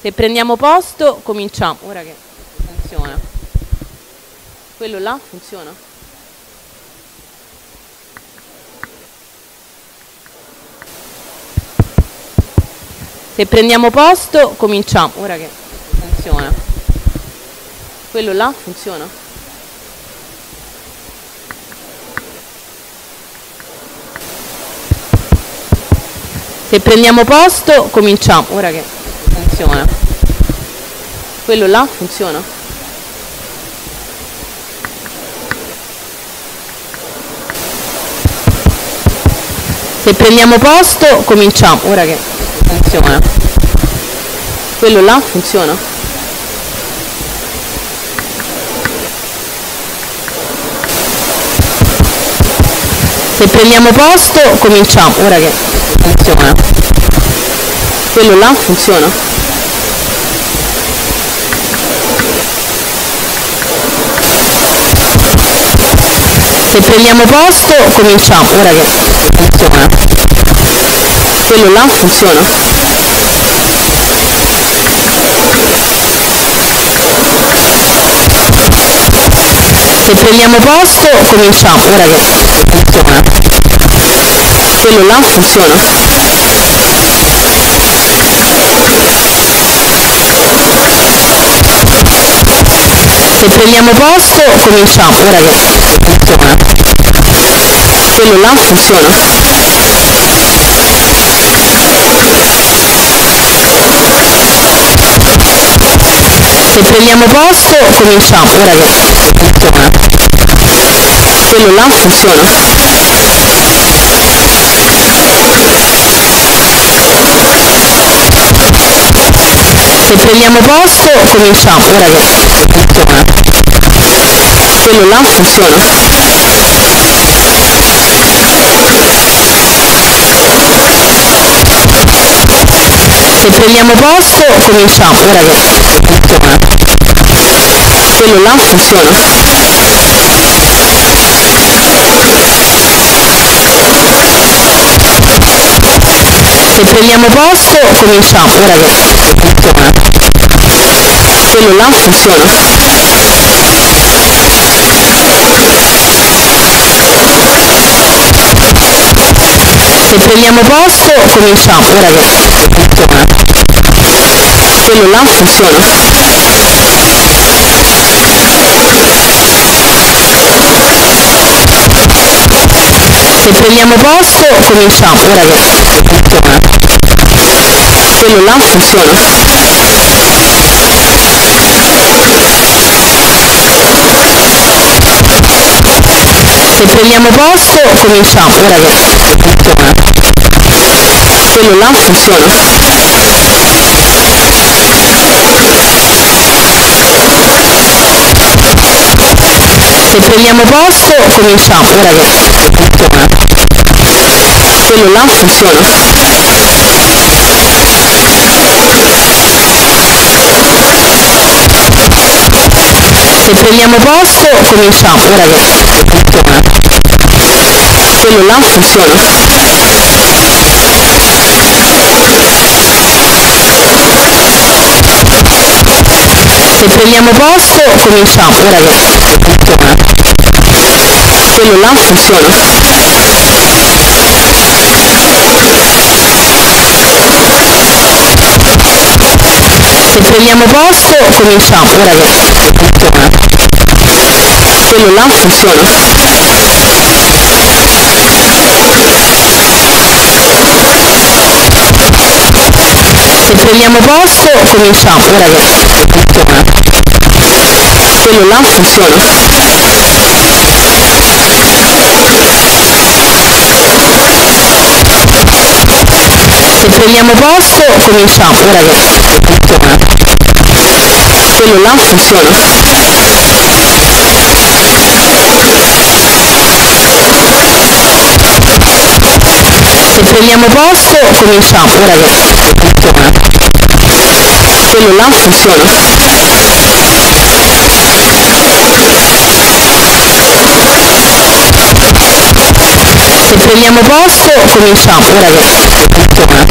Se prendiamo posto, cominciamo. Ora che funziona. Quello là funziona? Se prendiamo posto, cominciamo. Ora che funziona. Quello là funziona? Se prendiamo posto, cominciamo. Ora che funziona. Quello là funziona? Se prendiamo posto, cominciamo. Ora che funziona. Quello là funziona? Se prendiamo posto, cominciamo. Ora che funziona. Quello là funziona? Se prendiamo posto, cominciamo. Ora che funziona. Quello là funziona? Se prendiamo posto, cominciamo. Ora che funziona. Quello là funziona? Se prendiamo posto, cominciamo. Ora che funziona. Quello là funziona? Se prendiamo posto, cominciamo. Ora che funziona. Quello là funziona? Se prendiamo posto, cominciamo. Ora che funziona. Quello là funziona? Se prendiamo posto, cominciamo. Ora che funziona. Quello là funziona? Se prendiamo posto, cominciamo. Ora che funziona. Quello là funziona? Se prendiamo posto, cominciamo. Ora che funziona. Quello là funziona? Se prendiamo posto, cominciamo. Ora che funziona. Quello là funziona? Se prendiamo posto, cominciamo. Ora che funziona. Quello là funziona? Se prendiamo posto, cominciamo. Ora che funziona. Là funziona? Se prendiamo posto, cominciamo. Ora che funziona. Là funziona? Se prendiamo posto, cominciamo. Che funziona. Quello là funziona? Se prendiamo posto, cominciamo. Che funziona. Quello là funziona? Prendiamo posto, cominciamo. Che funziona. Quello là funziona? Se prendiamo posto, cominciamo. Che funziona. Quello là funziona? Se prendiamo posto, cominciamo. Che funziona. Quello là funziona? Se prendiamo posto, cominciamo. Ora che funziona.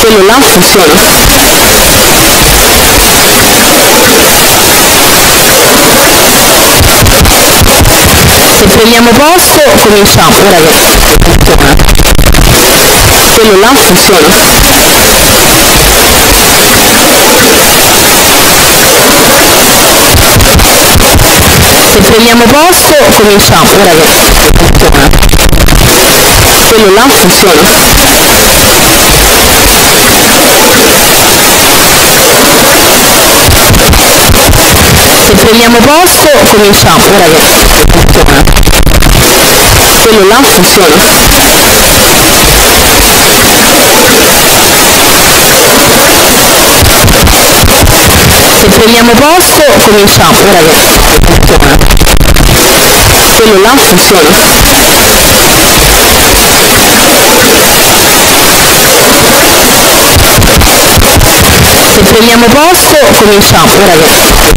Quello là funziona? Se prendiamo posto cominciamo, ora che funziona. Quello là funziona. Se prendiamo posto cominciamo, ora che funziona. Quello là funziona. Se prendiamo posto cominciamo, ora che funziona. Quello là funziona. Se prendiamo posto cominciamo, ora che funziona. Quello là funziona. Se prendiamo posto cominciamo, ora che funziona.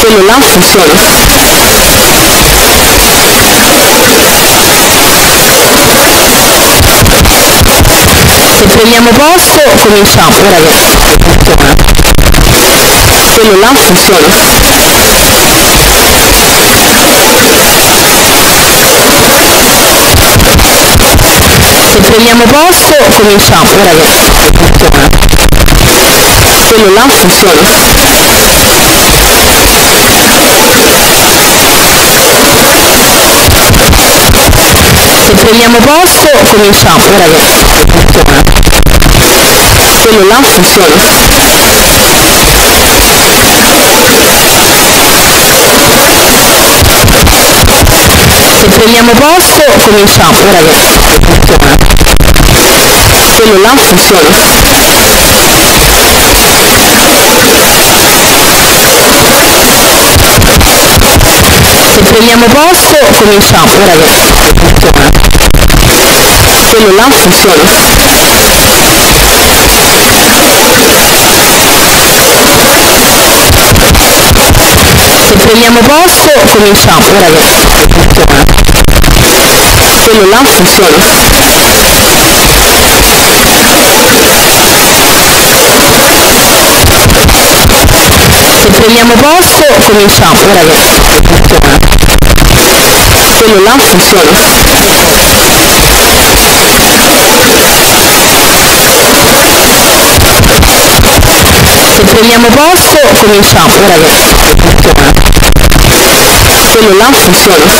Quello là funziona. Se prendiamo posto cominciamo, ora che funziona. Quello là funziona. Se prendiamo posto cominciamo, ora che funziona. Quello là funziona. Se prendiamo posto cominciamo, ora che funziona. Quello là funziona. Prendiamo posto cominciamo, ora che funziona. Quello là funziona. Se prendiamo posto cominciamo, ora che funziona. Quello là funziona. Se prendiamo posto cominciamo, ora che funziona. Quello là funziona. Se prendiamo posto cominciamo, ora che funziona. Quello là funziona. Se prendiamo posto cominciamo, ora che funziona. Quello là funziona.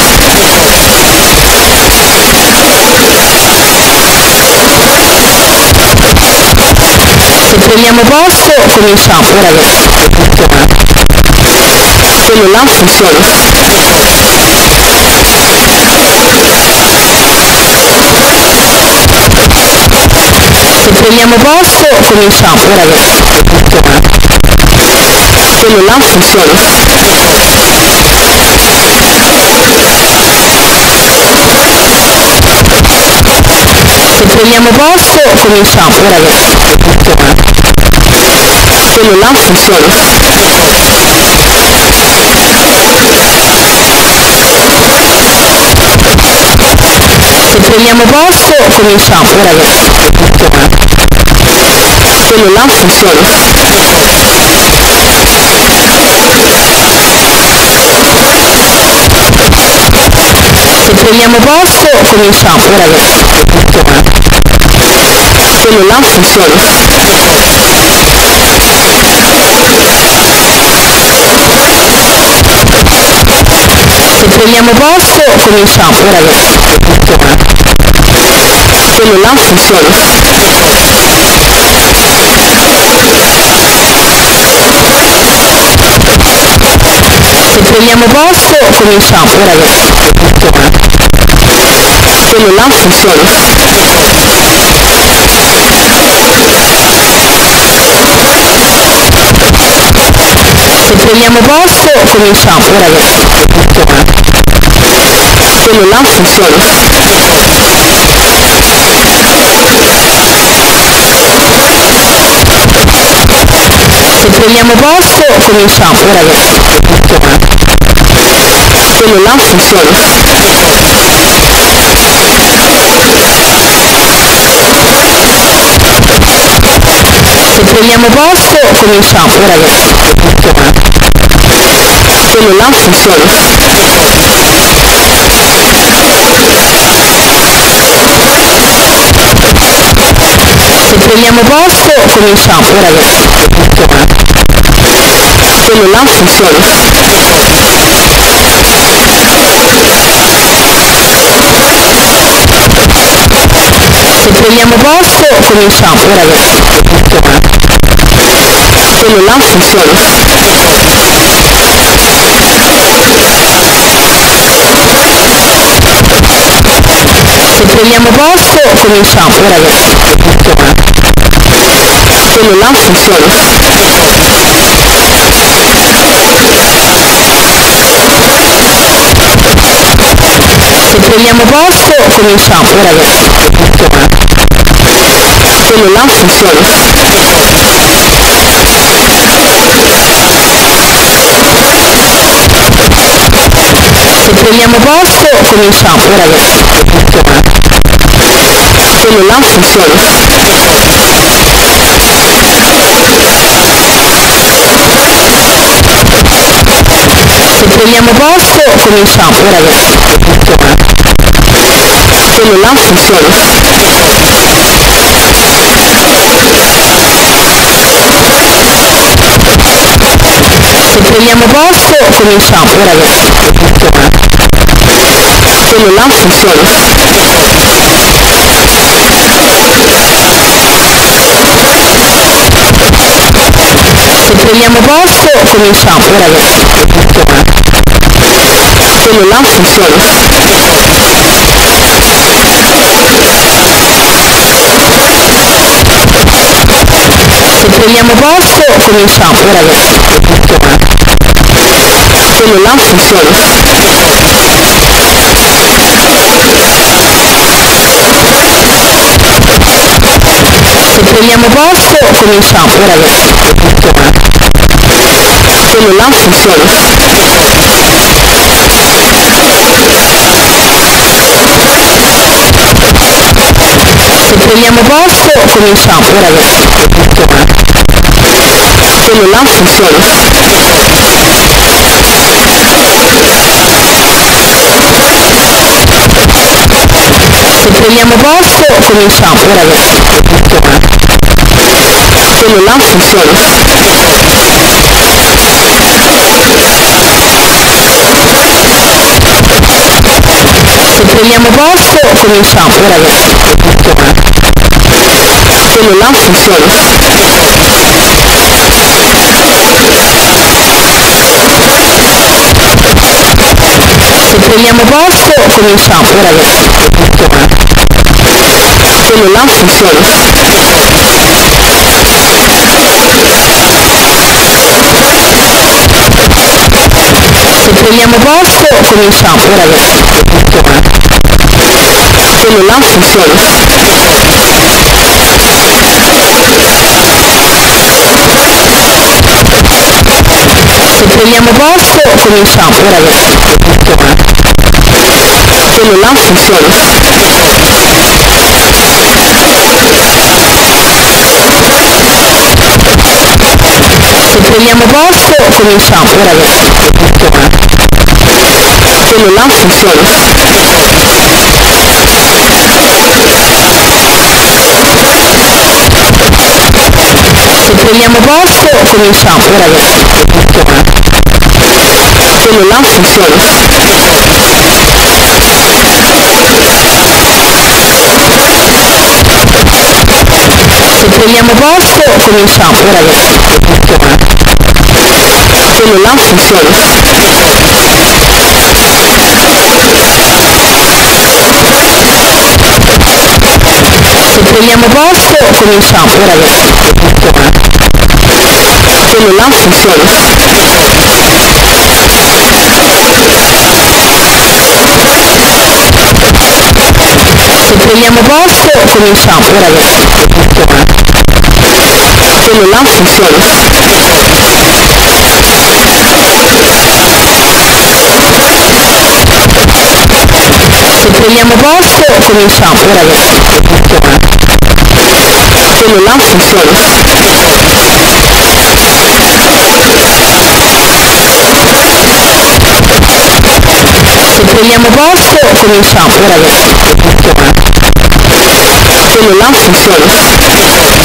Se prendiamo posto cominciamo, ora che funziona. Quello là funziona. Se prendiamo posto cominciamo, ora che funziona. Quello là funziona. Se prendiamo posto cominciamo, ora che funziona. Quello là funziona. Se prendiamo posto cominciamo, ora che funziona. Quello là funziona. Prendiamo posto cominciamo, ora che funziona. Quello là funziona. Se prendiamo posto cominciamo, ora che funziona. Quello là funziona. Se prendiamo posto cominciamo, ora che funziona. Quello là funziona. Se prendiamo posto cominciamo, ora che funziona. Quello là funziona. Se prendiamo posto cominciamo, ora che funziona. Quello là funziona. Prendiamo posto cominciamo. Ora che funziona. Quello là funziona. Se prendiamo posto cominciamo. Ora che funziona. Quello là funziona. Se prendiamo posto cominciamo. Che funziona. Quello là funziona. Se prendiamo posto cominciamo. Ora che funziona. Quello là funziona. Se prendiamo posto cominciamo. Ora che funziona. Quello là funziona. Se prendiamo posto cominciamo. Ora che funziona. Quello là funziona. Se prendiamo posto cominciamo. Ora che funziona. Quello là funziona. Se prendiamo posto cominciamo. Che funziona. Quello là funziona. Se prendiamo posto cominciamo. Che funziona. Quello là funziona. Se prendiamo posto cominciamo. Che funziona. Quello là funziona. Se prendiamo posto cominciamo. Ora che funziona. Quello là funziona. Se prendiamo posto cominciamo. Ora che funziona. Quello là funziona. Se prendiamo posto cominciamo. Ora che funziona. Quello là funziona. Se prendiamo posto cominciamo. Ora che funziona. Quello là funziona. Se prendiamo posto cominciamo. Ora funziona. Quello là funziona. Se prendiamo posto cominciamo. Ora funziona. Quello là funziona. Se prendiamo posto cominciamo. Che funziona. Quello là funziona. Se prendiamo posto cominciamo. Che funziona. Là funziona. Se prendiamo posto cominciamo. Che funziona. Quello là funziona. Se prendiamo posto cominciamo. Ora che funziona. Quello là funziona. Se prendiamo posto cominciamo. Ora che funziona. Quello là funziona. Se prendiamo posto cominciamo. Ora che funziona. Quello là funziona. Se prendiamo posto cominciamo. Funziona. quello là funziona se prendiamo posto cominciamo ora che funziona quello là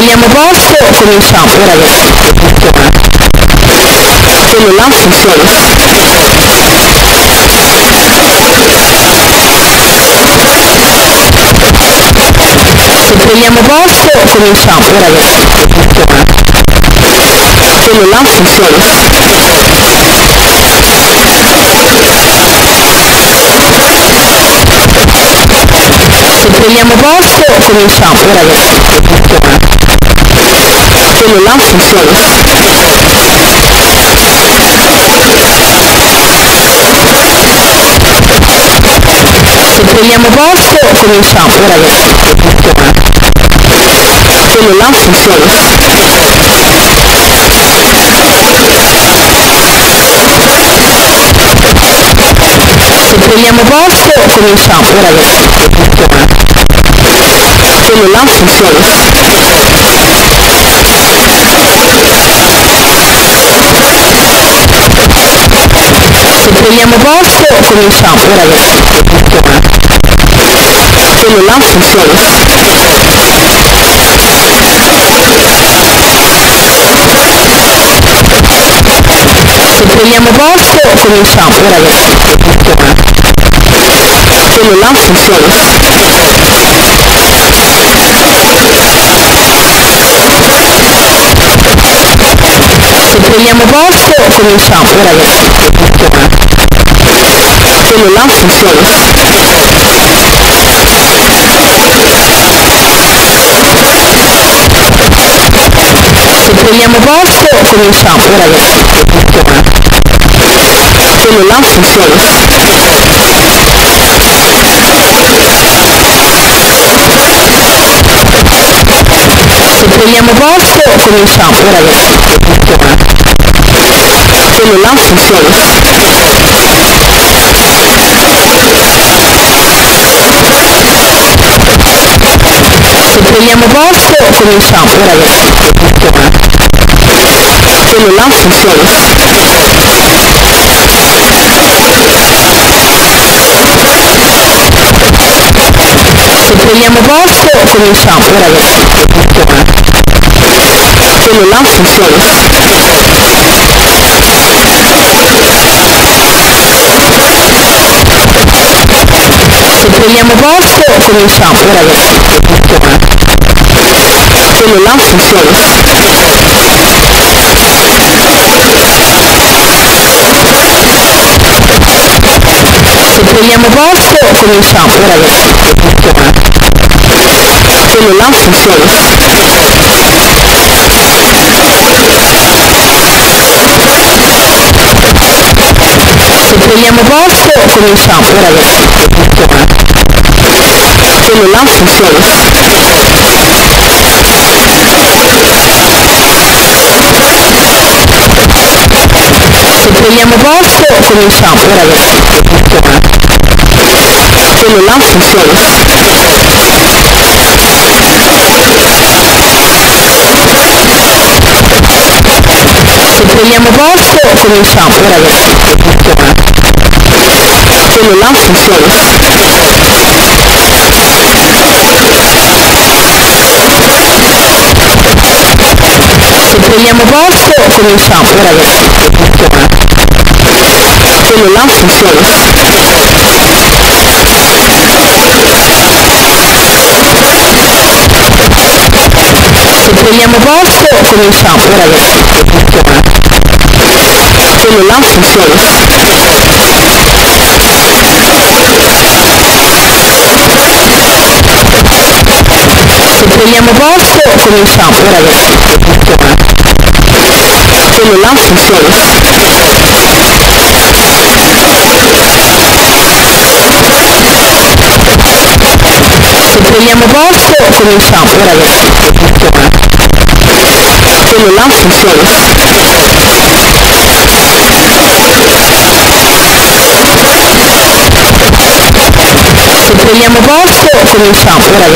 prendiamo posto cominciamo ora che funziona quello là funziona? Se prendiamo posto cominciamo ora che funziona quello là funziona? Se prendiamo posto cominciamo ora là funziona se prendiamo posto cominciamo quello là funziona se prendiamo posto cominciamo ora che funziona quello là funziona prendiamo posto cominciamo ora che funziona. Quello là funziona. Se prendiamo posto cominciamo ora che funziona. Quello là funziona. Se prendiamo posto cominciamo ora funziona quello là funziona se prendiamo posto cominciamo ora che funziona. Se prendiamo posto cominciamo ora che funziona prendiamo posto cominciamo ora che funziona quello là funziona. Se prendiamo posto cominciamo ora che funziona quello là funziona. Se prendiamo posto cominciamo ora là funziona se prendiamo posto cominciamo ora che funziona. Se prendiamo posto cominciamo ora che funziona prendiamo posto cominciamo. Ora che funziona quello là funziona. Se prendiamo posto cominciamo. Ora che funziona quello là funziona. Se prendiamo posto cominciamo. ora che se prendiamo posto cominciamo funziona quello là funziona se prendiamo posto cominciamo funziona quello là funziona se prendiamo posto cominciamo ora che funziona quello là funziona prendiamo posto cominciamo ora che funziona quello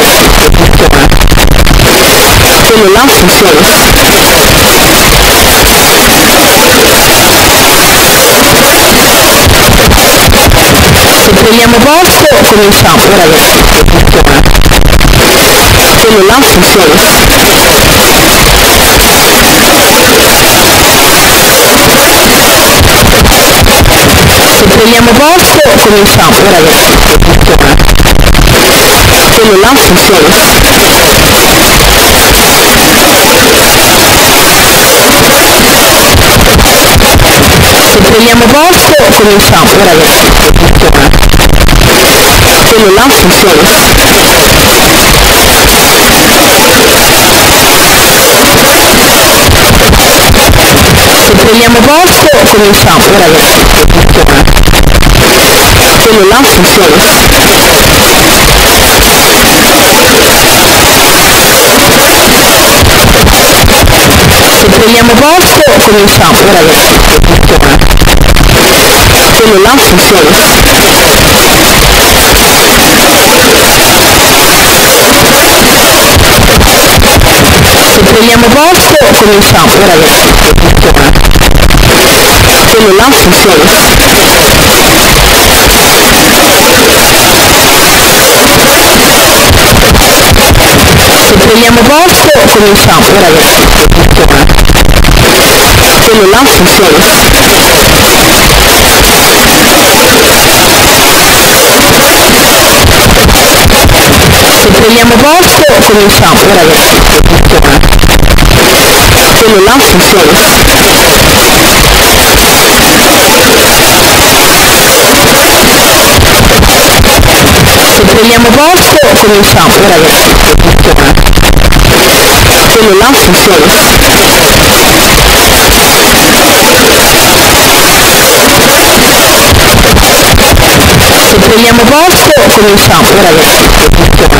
là funziona se prendiamo posto cominciamo ora che funziona là funziona se prendiamo posto cominciamo che funziona là funziona se prendiamo posto cominciamo che funziona là funziona se prendiamo posto cominciamo. Ora che funziona. Quello là funziona. Se prendiamo posto cominciamo. Ora che funziona. Quello là funziona. Se prendiamo posto cominciamo. Ora che funziona quello là funziona se prendiamo posto cominciamo funziona. Quello là funziona se prendiamo posto cominciamo funziona. Quello là funziona se prendiamo posto cominciamo ora che funziona. Quello là funziona. Se prendiamo posto cominciamo ora che funziona.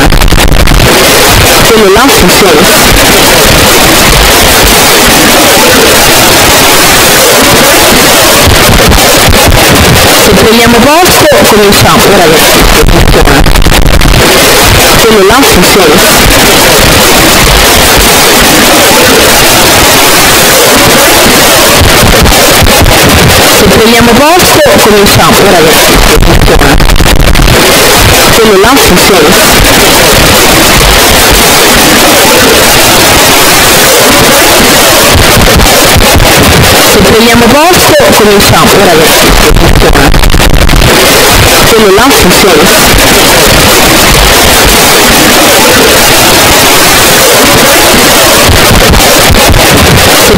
Quello là funziona. Se prendiamo posto cominciamo ora che là funziona se prendiamo posto cominciamo ora che funziona quello là funziona se prendiamo posto cominciamo ora che funziona quello là funziona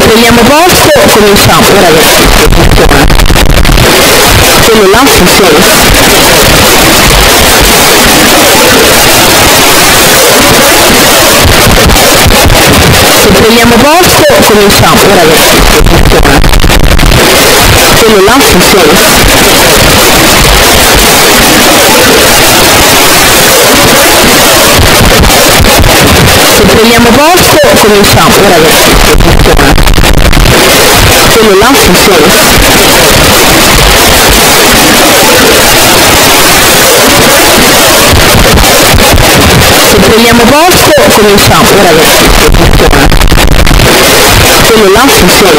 prendiamo posto cominciamo ora che funziona quello là funziona se prendiamo posto cominciamo ora che funziona quello là funziona se prendiamo posto cominciamo ora che funziona quello là funziona se prendiamo posto cominciamo che funziona. Là funziona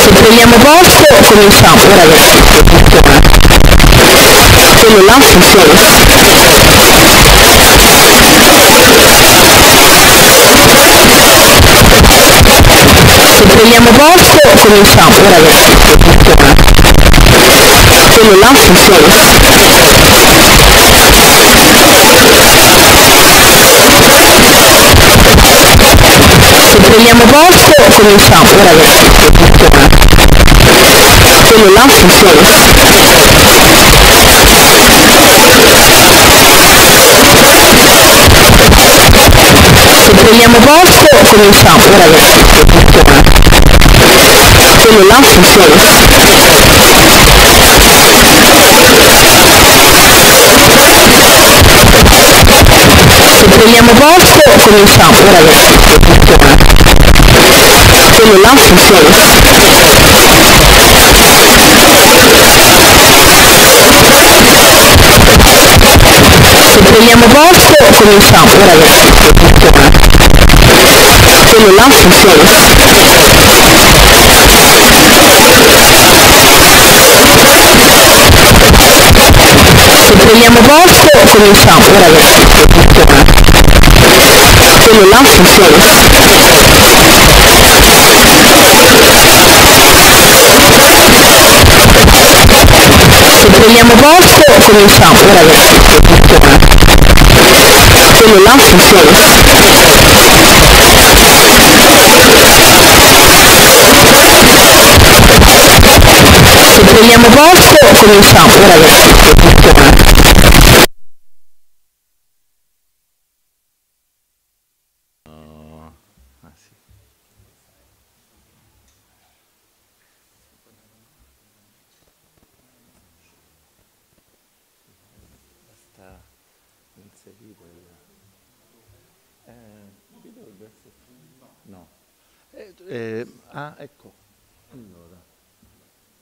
se prendiamo posto cominciamo che funziona. Là funziona prendiamo posto cominciamo ora che funziona quello là funziona se prendiamo posto cominciamo ora che funziona quello là funziona se prendiamo posto cominciamo ora che funziona que la funciona. se prendiamo posto cominciamo ora che funziona quello là funziona se prendiamo posto cominciamo ora che funziona quello là funziona se prendiamo posto cominciamo ragazzi funziona quello là funziona se prendiamo posto cominciamo ragazzi funziona quello là funziona se prendiamo posto cominciamo ragazzi funziona Ah, sì. Basta inserire il... Eh, qui dovrebbe essere... No. Eh, ah, ecco. Allora.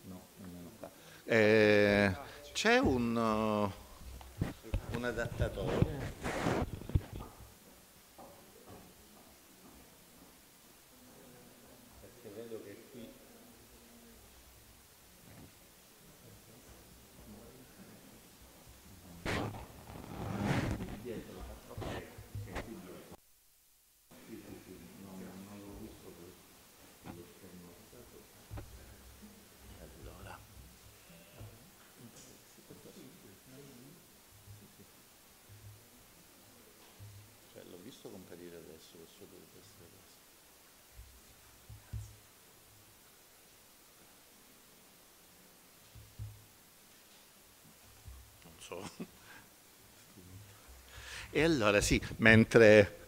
No, nemmeno qua. Eh, c'è un, uh, un adattatore. Perché vedo che qui allora cioè, l'ho visto comparire adesso questo dovrebbe essere questo non so e allora sì, mentre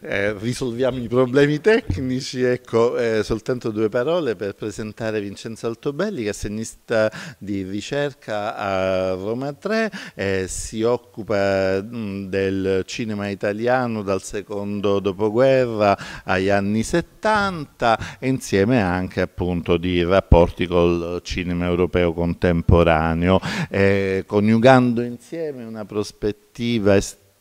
eh, risolviamo i problemi tecnici, ecco eh, soltanto due parole per presentare Vincenzo Altobelli, che è assegnista di ricerca a Roma 3, eh, si occupa mh, del cinema italiano dal secondo dopoguerra agli anni 70 e insieme anche appunto di rapporti col cinema europeo contemporaneo, eh, coniugando insieme una prospettiva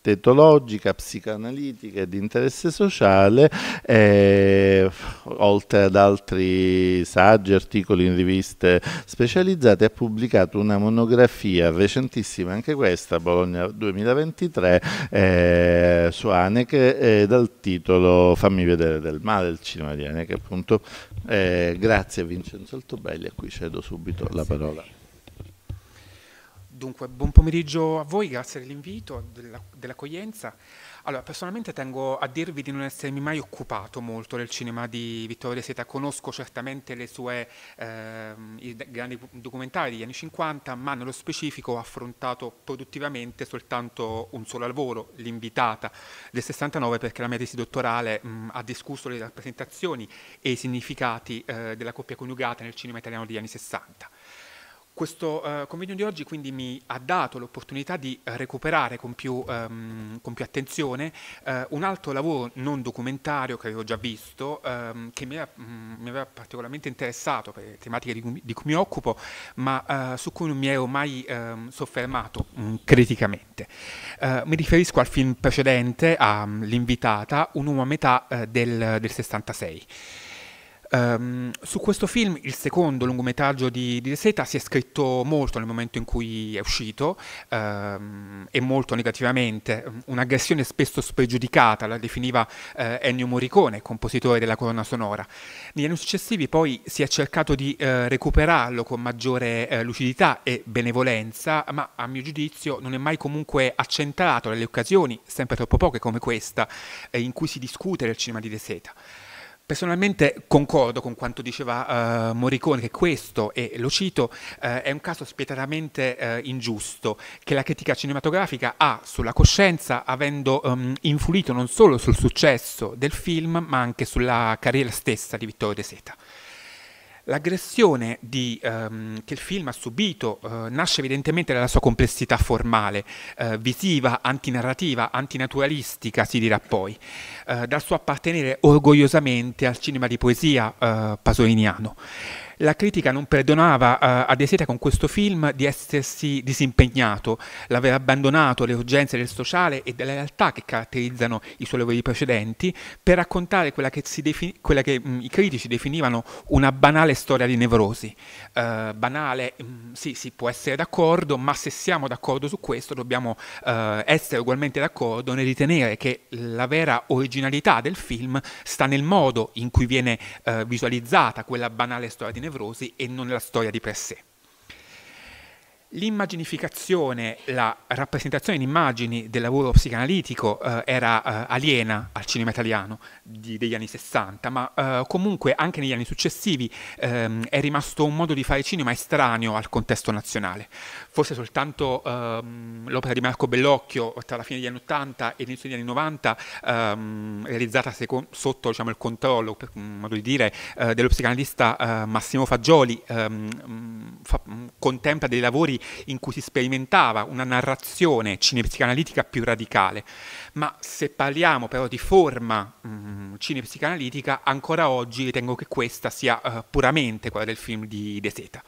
estetologica, psicoanalitica e di interesse sociale, eh, oltre ad altri saggi, articoli in riviste specializzate, ha pubblicato una monografia recentissima, anche questa, Bologna 2023, eh, su Haneke, eh, dal titolo Fammi vedere del male, il cinema di Haneke, appunto. Eh, grazie Vincenzo Altobelli, a cui cedo subito la parola. Dunque, buon pomeriggio a voi, grazie dell'invito, della- dell'accoglienza. Allora, personalmente tengo a dirvi di non essermi mai occupato molto del cinema di Vittorio De Seta. Conosco certamente le sue d- grandi documentari degli anni 50, ma nello specifico ho affrontato produttivamente soltanto un solo lavoro, L'invitata del 69, perché la mia tesi dottorale mh, ha discusso le rappresentazioni e i significati eh, della coppia coniugata nel cinema italiano degli anni 60. Questo eh, convegno di oggi quindi mi ha dato l'opportunità di recuperare con più, ehm, con più attenzione eh, un altro lavoro non documentario che avevo già visto, ehm, che mi aveva, mm, mi aveva particolarmente interessato per le tematiche di cui, di cui mi occupo, ma eh, su cui non mi ero mai ehm, soffermato mm, criticamente. Eh, mi riferisco al film precedente, a mm, L'invitata, Un uomo a metà eh, del, del 66. Ehm, su questo film, il secondo lungometraggio di, di De Seta, si è scritto molto nel momento in cui è uscito ehm, e molto negativamente. Un'aggressione spesso spregiudicata, la definiva eh, Ennio Morricone, compositore della colonna sonora. Negli anni successivi poi si è cercato di eh, recuperarlo con maggiore eh, lucidità e benevolenza, ma a mio giudizio non è mai comunque accentrato nelle occasioni, sempre troppo poche come questa, in cui si discute del cinema di De Seta. Personalmente concordo con quanto diceva eh, Morricone che questo, e lo cito, eh, è un caso spietatamente eh, ingiusto che la critica cinematografica ha sulla coscienza avendo ehm, influito non solo sul successo del film ma anche sulla carriera stessa di Vittorio De Seta. L'aggressione di, ehm, che il film ha subito eh, nasce evidentemente dalla sua complessità formale, eh, visiva, antinarrativa, antinaturalistica, si dirà poi, eh, dal suo appartenere orgogliosamente al cinema di poesia eh, pasoliniano. La critica non perdonava uh, a De Seta con questo film di essersi disimpegnato, l'aver abbandonato le urgenze del sociale e della realtà che caratterizzano i suoi lavori precedenti per raccontare quella che, defini- quella che mh, i critici definivano una banale storia di nevrosi. Uh, banale, mh, sì, si può essere d'accordo, ma se siamo d'accordo su questo dobbiamo uh, essere ugualmente d'accordo nel ritenere che la vera originalità del film sta nel modo in cui viene visualizzata quella banale storia di nevrosi nevrosi e non la storia di per sé. L'immaginificazione, la rappresentazione in immagini del lavoro psicanalitico eh, era eh, aliena al cinema italiano di, degli anni 60, ma eh, comunque anche negli anni successivi ehm, è rimasto un modo di fare cinema estraneo al contesto nazionale. Forse soltanto ehm, l'opera di Marco Bellocchio tra la fine degli anni 80 e l'inizio degli anni 90, ehm, realizzata sotto diciamo, il controllo, per modo di dire, eh, dello psicanalista eh, Massimo Fagioli, ehm, fa- contempla dei lavori in cui si sperimentava una narrazione cinepsicanalitica più radicale. Ma se parliamo però di forma mh, mm, cinepsicanalitica, ancora oggi ritengo che questa sia uh, puramente quella del film di De Seta.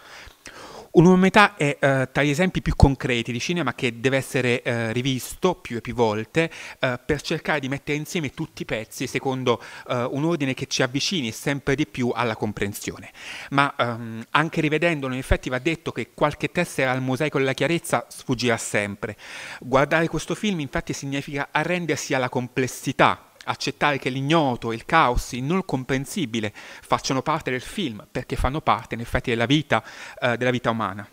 Un'umanità è uh, tra gli esempi più concreti di cinema che deve essere uh, rivisto più e più volte uh, per cercare di mettere insieme tutti i pezzi secondo un ordine che ci avvicini sempre di più alla comprensione. Ma um, anche rivedendolo, in effetti va detto che qualche tessera al mosaico della chiarezza sfuggirà sempre. Guardare questo film infatti significa arrendersi alla complessità accettare che l'ignoto, il caos, il non comprensibile facciano parte del film, perché fanno parte in effetti della vita, eh, della vita umana.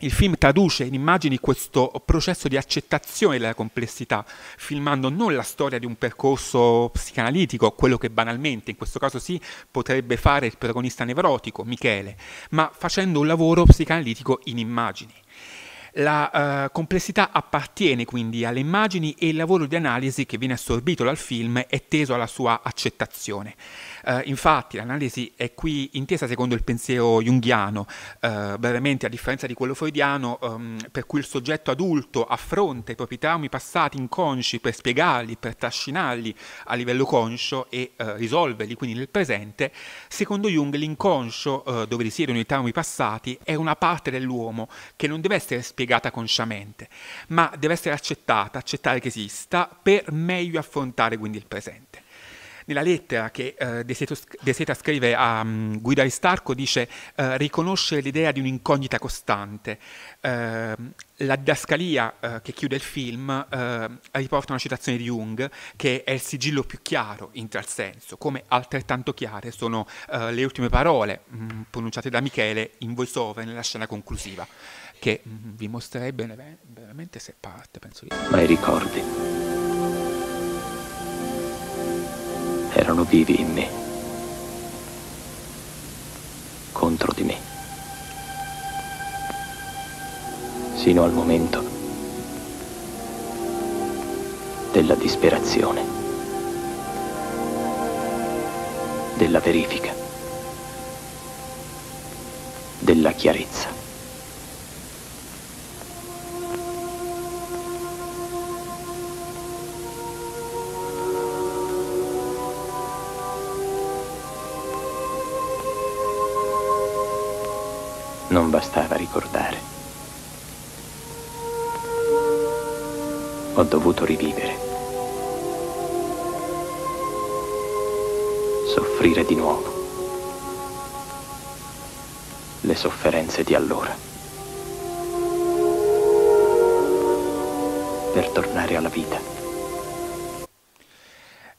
Il film traduce in immagini questo processo di accettazione della complessità, filmando non la storia di un percorso psicanalitico, quello che banalmente, in questo caso sì, potrebbe fare il protagonista nevrotico, Michele, ma facendo un lavoro psicanalitico in immagini. La uh, complessità appartiene quindi alle immagini e il lavoro di analisi che viene assorbito dal film è teso alla sua accettazione. Uh, infatti l'analisi è qui intesa secondo il pensiero junghiano, uh, brevemente a differenza di quello freudiano, um, per cui il soggetto adulto affronta i propri traumi passati inconsci per spiegarli, per trascinarli a livello conscio e uh, risolverli quindi nel presente, secondo Jung l'inconscio, dove risiedono i traumi passati, è una parte dell'uomo che non deve essere spiegata consciamente, ma deve essere accettata, accettare che esista per meglio affrontare quindi il presente. Nella lettera che eh, De, Seta, De, Seta, scrive a um, Guido Aristarco dice eh, riconoscere l'idea di un'incognita costante. Eh, la didascalia eh, che chiude il film eh, riporta una citazione di Jung che è il sigillo più chiaro in tal senso, come altrettanto chiare sono eh, le ultime parole mh, mm, pronunciate da Michele in voiceover nella scena conclusiva, che mh, mm, vi mostrerebbe veramente se parte, penso io. Ma i ricordi erano vivi in me, contro di me, sino al momento della disperazione, della verifica, della chiarezza. Non bastava ricordare. Ho dovuto rivivere. Soffrire di nuovo. Le sofferenze di allora. Per tornare alla vita.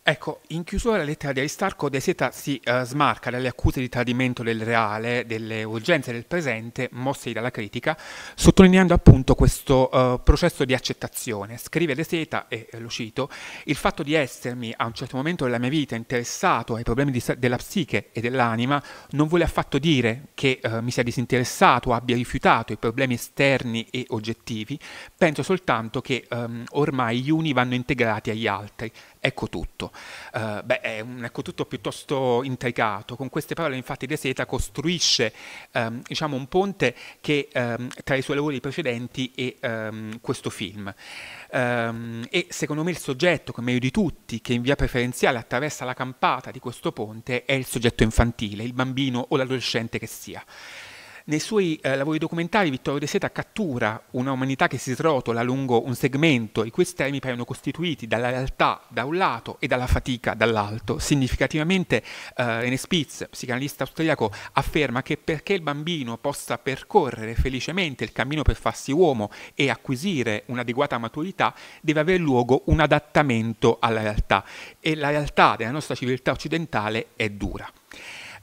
Ecco, in chiusura della lettera di Aristarco, De Seta si uh, smarca dalle accuse di tradimento del reale, delle urgenze del presente, mosse dalla critica, sottolineando appunto questo uh, processo di accettazione. Scrive De Seta, e lo cito, il fatto di essermi a un certo momento della mia vita interessato ai problemi di, della psiche e dell'anima non vuole affatto dire che uh, mi sia disinteressato o abbia rifiutato i problemi esterni e oggettivi, penso soltanto che um, ormai gli uni vanno integrati agli altri ecco tutto. Uh, beh, è un ecco tutto piuttosto intricato. Con queste parole, infatti, De Seta costruisce um, diciamo, un ponte che um, tra i suoi lavori precedenti e um, questo film. e secondo me il soggetto, che meglio di tutti, che in via preferenziale attraversa la campata di questo ponte è il soggetto infantile, il bambino o l'adolescente che sia. Nei suoi eh, lavori documentari Vittorio De Seta cattura una umanità che si srotola lungo un segmento i cui estremi paiono costituiti dalla realtà da un lato e dalla fatica dall'altro. Significativamente eh, René Spitz, psicanalista austriaco, afferma che perché il bambino possa percorrere felicemente il cammino per farsi uomo e acquisire un'adeguata maturità, deve avere luogo un adattamento alla realtà e la realtà della nostra civiltà occidentale è dura.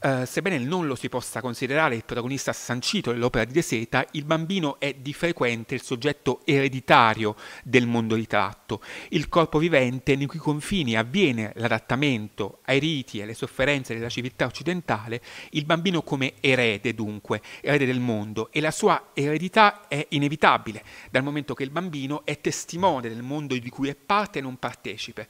Eh, sebbene non lo si possa considerare il protagonista sancito dell'opera di De Seta, il bambino è di frequente il soggetto ereditario del mondo ritratto, il corpo vivente nei cui confini avviene l'adattamento ai riti e alle sofferenze della civiltà occidentale, il bambino come erede dunque, erede del mondo e la sua eredità è inevitabile, dal momento che il bambino è testimone del mondo di cui è parte e non partecipe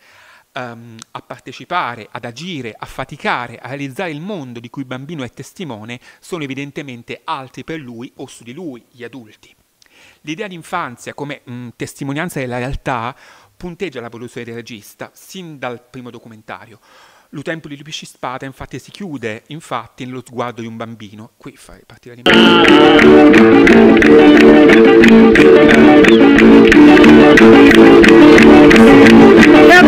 um, a partecipare, ad agire, a faticare, a realizzare il mondo di cui il bambino è testimone sono evidentemente altri per lui o su di lui, gli adulti. L'idea di infanzia come mh, testimonianza della realtà punteggia la produzione del regista sin dal primo documentario. L'utempio di Lupisci Spada infatti si chiude infatti nello sguardo di un bambino. Qui fai partire di me. La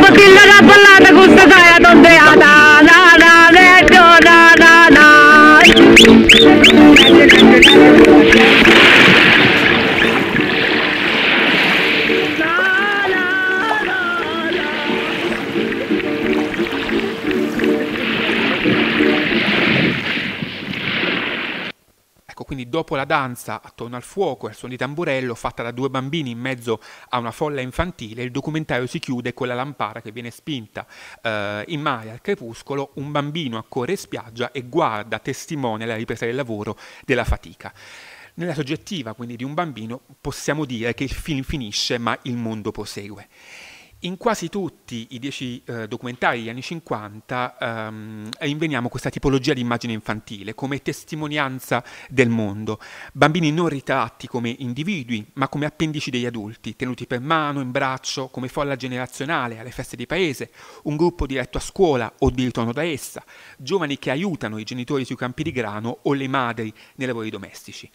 Ecco, quindi dopo la danza attorno al fuoco e al suono di tamburello fatta da due bambini in mezzo a una folla infantile, il documentario si chiude con la lampara che viene spinta eh, in mare al crepuscolo, un bambino accorre in spiaggia e guarda, testimonia la ripresa del lavoro della fatica. Nella soggettiva, quindi, di un bambino possiamo dire che il film finisce ma il mondo prosegue. In quasi tutti i dieci eh, documentari degli anni 50 ehm, rinveniamo questa tipologia di immagine infantile come testimonianza del mondo, bambini non ritratti come individui, ma come appendici degli adulti, tenuti per mano, in braccio, come folla generazionale alle feste di paese, un gruppo diretto a scuola o di ritorno da essa, giovani che aiutano i genitori sui campi di grano o le madri nei lavori domestici.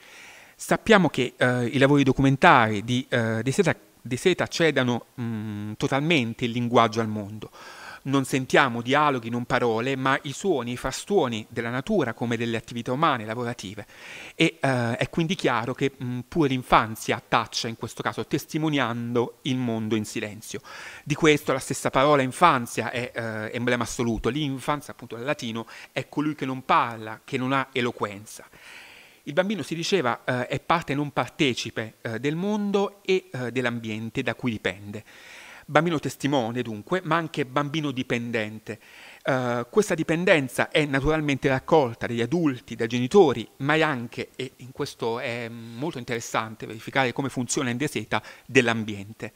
Sappiamo che eh, i lavori documentari di, eh, di Seta di Seta cedano mh, mm, totalmente il linguaggio al mondo. Non sentiamo dialoghi, non parole, ma i suoni, i frastuoni della natura come delle attività umane, lavorative. E eh, è quindi chiaro che mh, mm, pure l'infanzia taccia, in questo caso, testimoniando il mondo in silenzio. Di questo la stessa parola infanzia è eh, emblema assoluto. L'infans, appunto dal latino, è colui che non parla, che non ha eloquenza. Il bambino, si diceva, eh, è parte non partecipe eh, del mondo e eh, dell'ambiente da cui dipende. Bambino testimone, dunque, ma anche bambino dipendente. Uh, questa dipendenza è naturalmente raccolta dagli adulti, dai genitori, ma è anche, e in questo è molto interessante verificare come funziona in Deseta, dell'ambiente.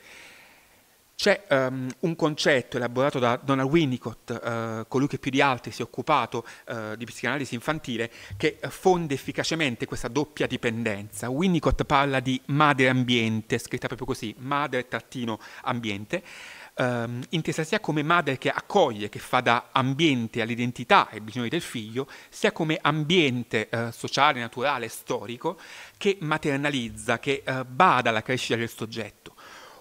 C'è um, un concetto elaborato da Donald Winnicott, uh, colui che più di altri si è occupato uh, di psicanalisi infantile, che fonde efficacemente questa doppia dipendenza. Winnicott parla di madre ambiente, scritta proprio così, madre-ambiente, um, intesa sia come madre che accoglie, che fa da ambiente all'identità e ai bisogni del figlio, sia come ambiente uh, sociale, naturale, storico, che maternalizza, che bada alla crescita del soggetto.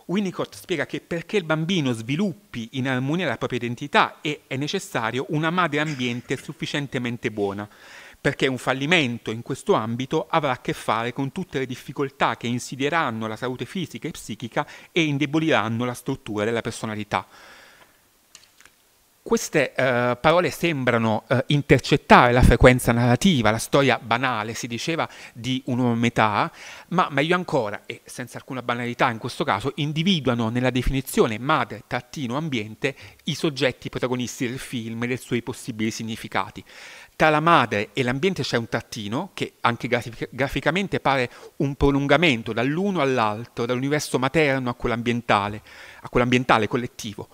Winnicott spiega che perché il bambino sviluppi in armonia la propria identità è, è necessario una madre ambiente sufficientemente buona, perché un fallimento in questo ambito avrà a che fare con tutte le difficoltà che insidieranno la salute fisica e psichica e indeboliranno la struttura della personalità. Queste uh, parole sembrano uh, intercettare la frequenza narrativa, la storia banale, si diceva, di un'uomo metà, ma meglio ancora, e senza alcuna banalità in questo caso, individuano nella definizione madre-ambiente i soggetti protagonisti del film e dei suoi possibili significati. Tra la madre e l'ambiente c'è un trattino che anche graf- graficamente pare un prolungamento dall'uno all'altro, dall'universo materno a quello ambientale, a quello ambientale collettivo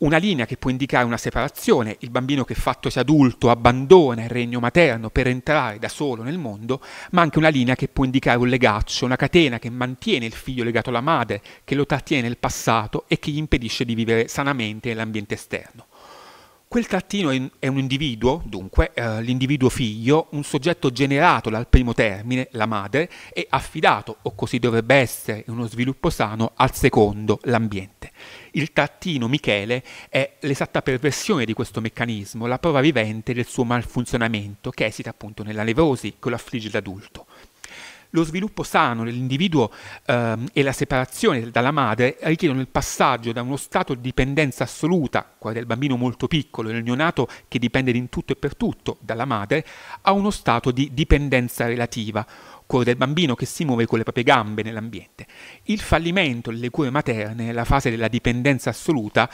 Una linea che può indicare una separazione, il bambino che fattosi adulto abbandona il regno materno per entrare da solo nel mondo, ma anche una linea che può indicare un legaccio, una catena che mantiene il figlio legato alla madre, che lo trattiene nel passato e che gli impedisce di vivere sanamente nell'ambiente esterno. Quel trattino è un individuo, dunque, eh, l'individuo figlio, un soggetto generato dal primo termine, la madre, e affidato, o così dovrebbe essere in uno sviluppo sano, al secondo, l'ambiente. Il trattino Michele è l'esatta perversione di questo meccanismo, la prova vivente del suo malfunzionamento, che esita appunto nella nevrosi che lo affligge d'adulto. Lo sviluppo sano dell'individuo ehm, e la separazione dalla madre richiedono il passaggio da uno stato di dipendenza assoluta, quello del bambino molto piccolo, del neonato che dipende in tutto e per tutto dalla madre, a uno stato di dipendenza relativa, quello del bambino che si muove con le proprie gambe nell'ambiente. Il fallimento delle cure materne, la fase della dipendenza assoluta,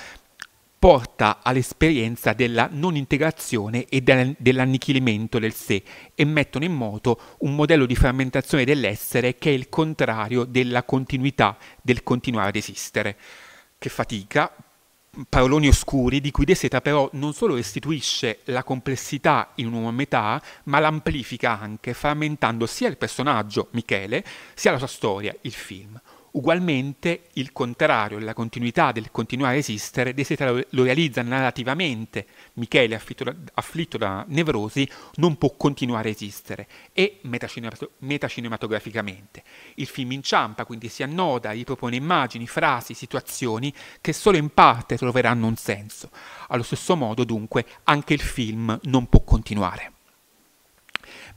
porta all'esperienza della non integrazione e dell'annichilimento del sé e mettono in moto un modello di frammentazione dell'essere che è il contrario della continuità del continuare ad esistere. Che fatica, paroloni oscuri di cui De Seta però non solo restituisce la complessità in metà, ma l'amplifica anche, frammentando sia il personaggio, Michele, sia la sua storia, il film. Ugualmente il contrario, la continuità del continuare a esistere, De Seta lo realizza narrativamente. Michele, afflitto da, afflitto da nevrosi, non può continuare a esistere e metacinematograficamente. Il film inciampa, quindi si annoda, ripropone immagini, frasi, situazioni che solo in parte troveranno un senso. Allo stesso modo, dunque, anche il film non può continuare.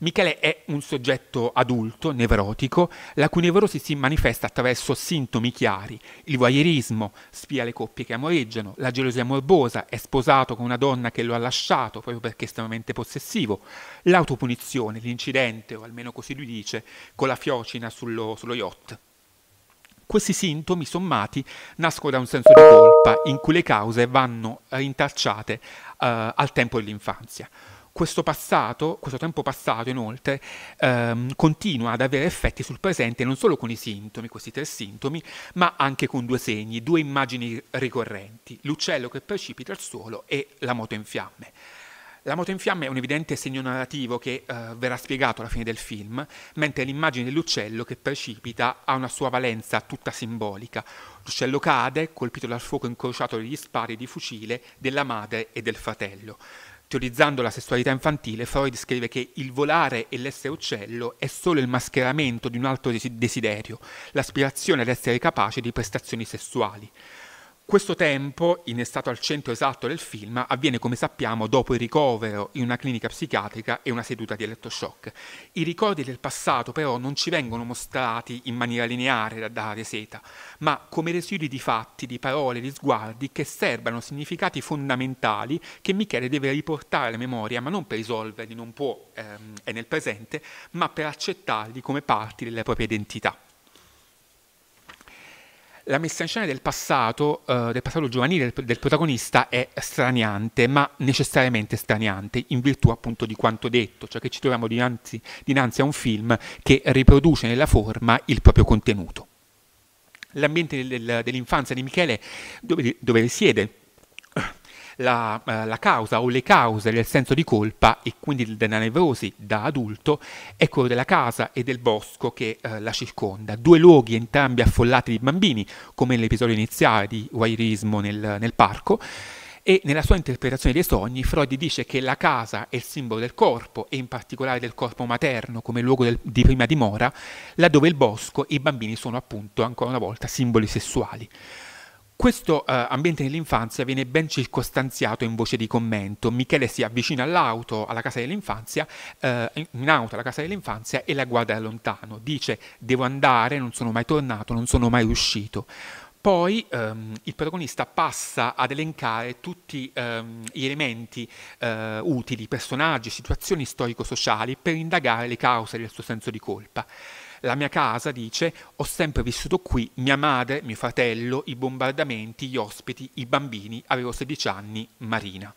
Michele è un soggetto adulto, nevrotico, la cui nevrosi si manifesta attraverso sintomi chiari. Il voyeurismo spia le coppie che amoreggiano, la gelosia morbosa, è sposato con una donna che lo ha lasciato proprio perché è estremamente possessivo, l'autopunizione, l'incidente, o almeno così lui dice, con la fiocina sullo, sullo yacht. Questi sintomi sommati nascono da un senso di colpa in cui le cause vanno rintracciate uh, al tempo dell'infanzia questo passato, questo tempo passato inoltre, ehm, continua ad avere effetti sul presente non solo con i sintomi, questi tre sintomi, ma anche con due segni, due immagini ricorrenti, l'uccello che precipita al suolo e la moto in fiamme. La moto in fiamme è un evidente segno narrativo che eh, verrà spiegato alla fine del film, mentre l'immagine dell'uccello che precipita ha una sua valenza tutta simbolica. L'uccello cade, colpito dal fuoco incrociato degli spari di fucile della madre e del fratello. Teorizzando la sessualità infantile, Freud scrive che il volare e l'essere uccello è solo il mascheramento di un altro desiderio, l'aspirazione ad essere capace di prestazioni sessuali. Questo tempo, innestato al centro esatto del film, avviene come sappiamo dopo il ricovero in una clinica psichiatrica e una seduta di elettroshock. I ricordi del passato però non ci vengono mostrati in maniera lineare da, da Reseta, ma come residui di fatti, di parole, di sguardi che serbano significati fondamentali che Michele deve riportare alla memoria, ma non per risolverli, non può, ehm, è nel presente, ma per accettarli come parti della propria identità la messa in scena del passato, uh, del passato giovanile del, del, protagonista è straniante, ma necessariamente straniante, in virtù appunto di quanto detto, cioè che ci troviamo dinanzi, dinanzi a un film che riproduce nella forma il proprio contenuto. L'ambiente del, dell'infanzia di Michele, dove, dove risiede la, eh, la, causa o le cause del senso di colpa e quindi della nevrosi da adulto è quello della casa e del bosco che eh, la circonda, due luoghi entrambi affollati di bambini, come nell'episodio iniziale di Wairismo nel, nel parco, e nella sua interpretazione dei sogni Freud dice che la casa è il simbolo del corpo e in particolare del corpo materno come luogo del, di prima dimora, laddove il bosco e i bambini sono appunto ancora una volta simboli sessuali. Questo eh, ambiente dell'infanzia viene ben circostanziato in voce di commento. Michele si avvicina all'auto, alla casa dell'infanzia, eh, in auto alla casa dell'infanzia e la guarda da lontano. Dice: Devo andare, non sono mai tornato, non sono mai uscito. Poi ehm, il protagonista passa ad elencare tutti ehm, gli elementi eh, utili, personaggi, situazioni storico-sociali per indagare le cause del suo senso di colpa. La mia casa, dice, ho sempre vissuto qui, mia madre, mio fratello, i bombardamenti, gli ospiti, i bambini, avevo 16 anni, Marina.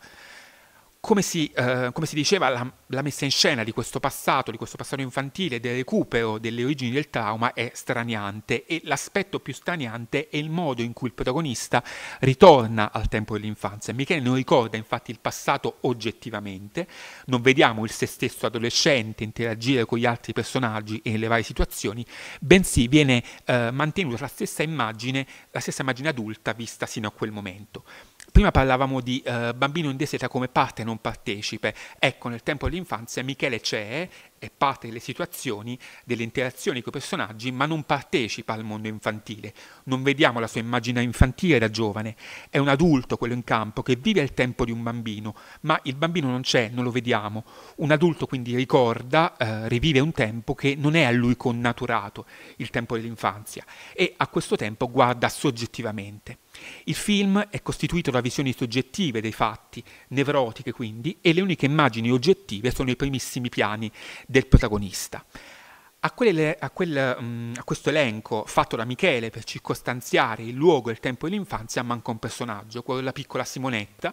Come si, eh, come si diceva, la, la, messa in scena di questo passato, di questo passato infantile, del recupero delle origini del trauma è straniante e l'aspetto più straniante è il modo in cui il protagonista ritorna al tempo dell'infanzia. Michele non ricorda infatti il passato oggettivamente, non vediamo il se stesso adolescente interagire con gli altri personaggi e le varie situazioni, bensì viene eh, mantenuta la stessa immagine, la stessa immagine adulta vista sino a quel momento. Prima parlavamo di eh, bambino in deseta come parte non partecipe. Ecco, nel tempo dell'infanzia Michele c'è, è parte delle situazioni, delle interazioni con i personaggi, ma non partecipa al mondo infantile. Non vediamo la sua immagine infantile da giovane. È un adulto quello in campo che vive il tempo di un bambino, ma il bambino non c'è, non lo vediamo. Un adulto quindi ricorda, eh, rivive un tempo che non è a lui connaturato, il tempo dell'infanzia, e a questo tempo guarda soggettivamente. Il film è costituito da visioni soggettive dei fatti, nevrotiche quindi, e le uniche immagini oggettive sono i primissimi piani del protagonista. A, quelle, a, quel, um, a, questo elenco fatto da Michele per circostanziare il luogo e il tempo dell'infanzia manca un personaggio, quello della piccola Simonetta,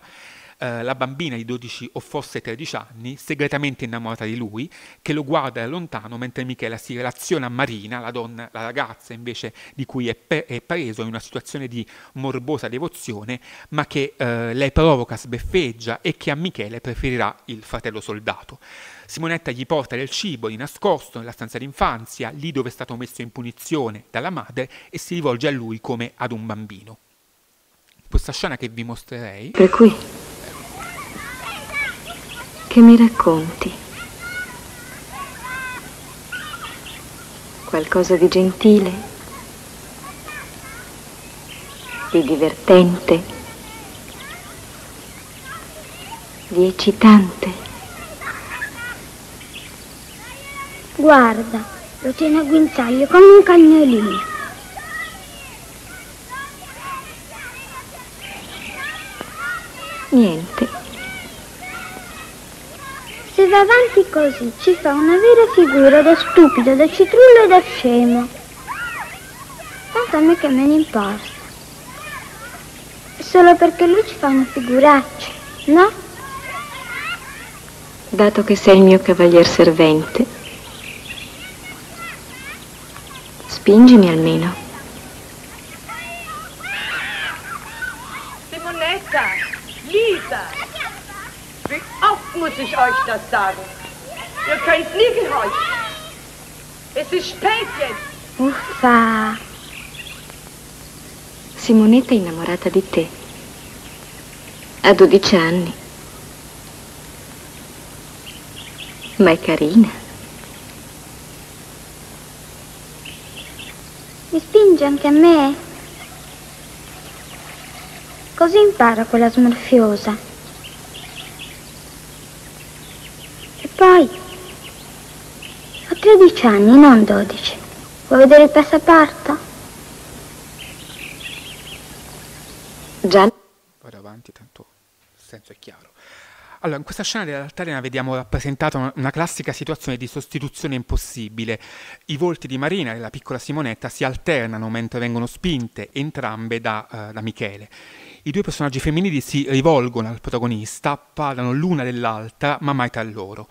eh, la bambina di 12 o forse 13 anni, segretamente innamorata di lui, che lo guarda da lontano mentre Michela si relaziona a Marina, la, donna, la ragazza invece di cui è, pe- è, preso in una situazione di morbosa devozione, ma che eh, lei provoca, sbeffeggia e che a Michele preferirà il fratello soldato. Simonetta gli porta del cibo di nascosto nella stanza d'infanzia, lì dove è stato messo in punizione dalla madre, e si rivolge a lui come ad un bambino. Questa scena che vi mostrerei. Per cui che mi racconti? Qualcosa di gentile? Di divertente? Di eccitante? Guarda, lo tiene a guinzaglio come un cagnolino. Niente. Se va avanti così ci fa una vera figura da stupido, da citrullo e da scemo. Tanto a me che me ne importa. Solo perché lui ci fa una figuraccia, no? Dato che sei il mio cavalier servente, spingimi almeno. Simonetta, Lisa! Wie oft muss ich euch das sagen? Ihr könnt nie gehorchen. Es ist spät jetzt. Uffa. Simonetta è innamorata di te. Ha 12 anni. Ma è carina. Mi spinge anche a me? Così impara quella smorfiosa. Poi, ho 13 anni, non 12. Vuoi vedere il passaporto? Già. Vado avanti, tanto il senso è chiaro. Allora, in questa scena dell'altarena vediamo rappresentata una, una, classica situazione di sostituzione impossibile. I volti di Marina e della piccola Simonetta si alternano mentre vengono spinte entrambe da, uh, da Michele. I due personaggi femminili si rivolgono al protagonista, parlano l'una dell'altra, ma mai tra loro.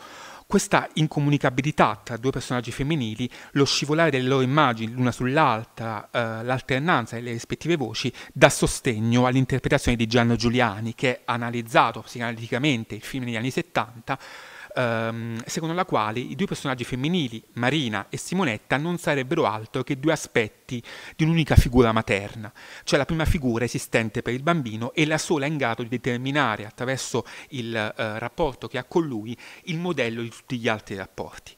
Questa incomunicabilità tra due personaggi femminili, lo scivolare delle loro immagini l'una sull'altra, eh, l'alternanza delle rispettive voci, dà sostegno all'interpretazione di Gianno Giuliani, che ha analizzato psicanaliticamente il film negli anni 70 ehm, secondo la quale i due personaggi femminili, Marina e Simonetta, non sarebbero altro che due aspetti di un'unica figura materna, cioè la prima figura esistente per il bambino e la sola in grado di determinare attraverso il eh, rapporto che ha con lui il modello di tutti gli altri rapporti.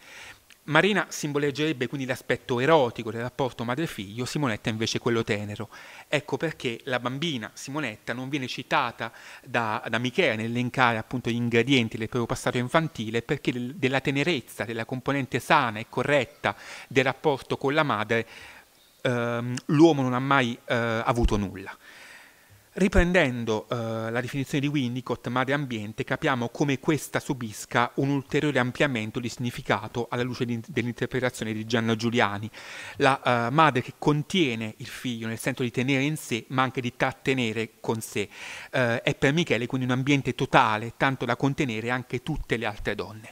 Marina simboleggerebbe quindi l'aspetto erotico del rapporto madre-figlio, Simonetta invece quello tenero. Ecco perché la bambina Simonetta non viene citata da, da Michele nell'elencare appunto gli ingredienti del proprio passato infantile perché della tenerezza, della componente sana e corretta del rapporto con la madre ehm, l'uomo non ha mai eh, avuto nulla. Riprendendo eh, la definizione di Winnicott, madre ambiente, capiamo come questa subisca un ulteriore ampliamento di significato alla luce di, dell'interpretazione di Gianna Giuliani. La eh, madre che contiene il figlio nel senso di tenere in sé, ma anche di trattenere con sé. Eh, è per Michele quindi un ambiente totale, tanto da contenere anche tutte le altre donne.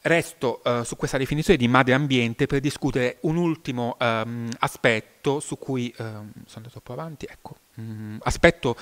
Resto uh, su questa definizione di madre ambiente per discutere un ultimo um, aspetto su cui um, sono andato troppo avanti, ecco, um, aspetto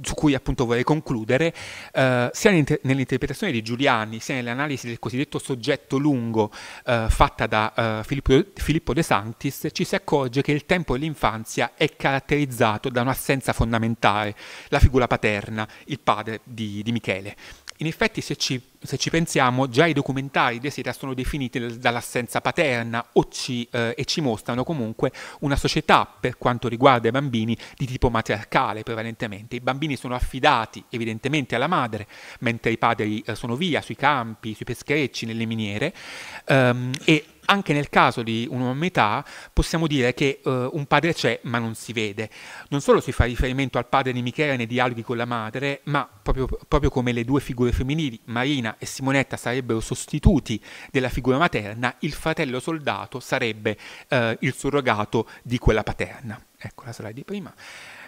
su cui appunto vorrei concludere, uh, sia nell'interpretazione di Giuliani sia nell'analisi del cosiddetto soggetto lungo uh, fatta da Filippo, Filippo, De Santis, ci si accorge che il tempo dell'infanzia è caratterizzato da un'assenza fondamentale, la figura paterna, il padre di, di Michele. In effetti, se ci, se ci, pensiamo, già i documentari di Seta sono definiti dall'assenza paterna ci, eh, e ci mostrano comunque una società, per quanto riguarda i bambini, di tipo matriarcale prevalentemente. I bambini sono affidati evidentemente alla madre, mentre i padri eh, sono via sui campi, sui pescherecci, nelle miniere, ehm, e anche nel caso di un'uomo a metà possiamo dire che uh, un padre c'è ma non si vede. Non solo si fa riferimento al padre di Michele nei dialoghi con la madre, ma proprio, proprio come le due figure femminili, Marina e Simonetta, sarebbero sostituti della figura materna, il fratello soldato sarebbe uh, il surrogato di quella paterna. Ecco la slide di prima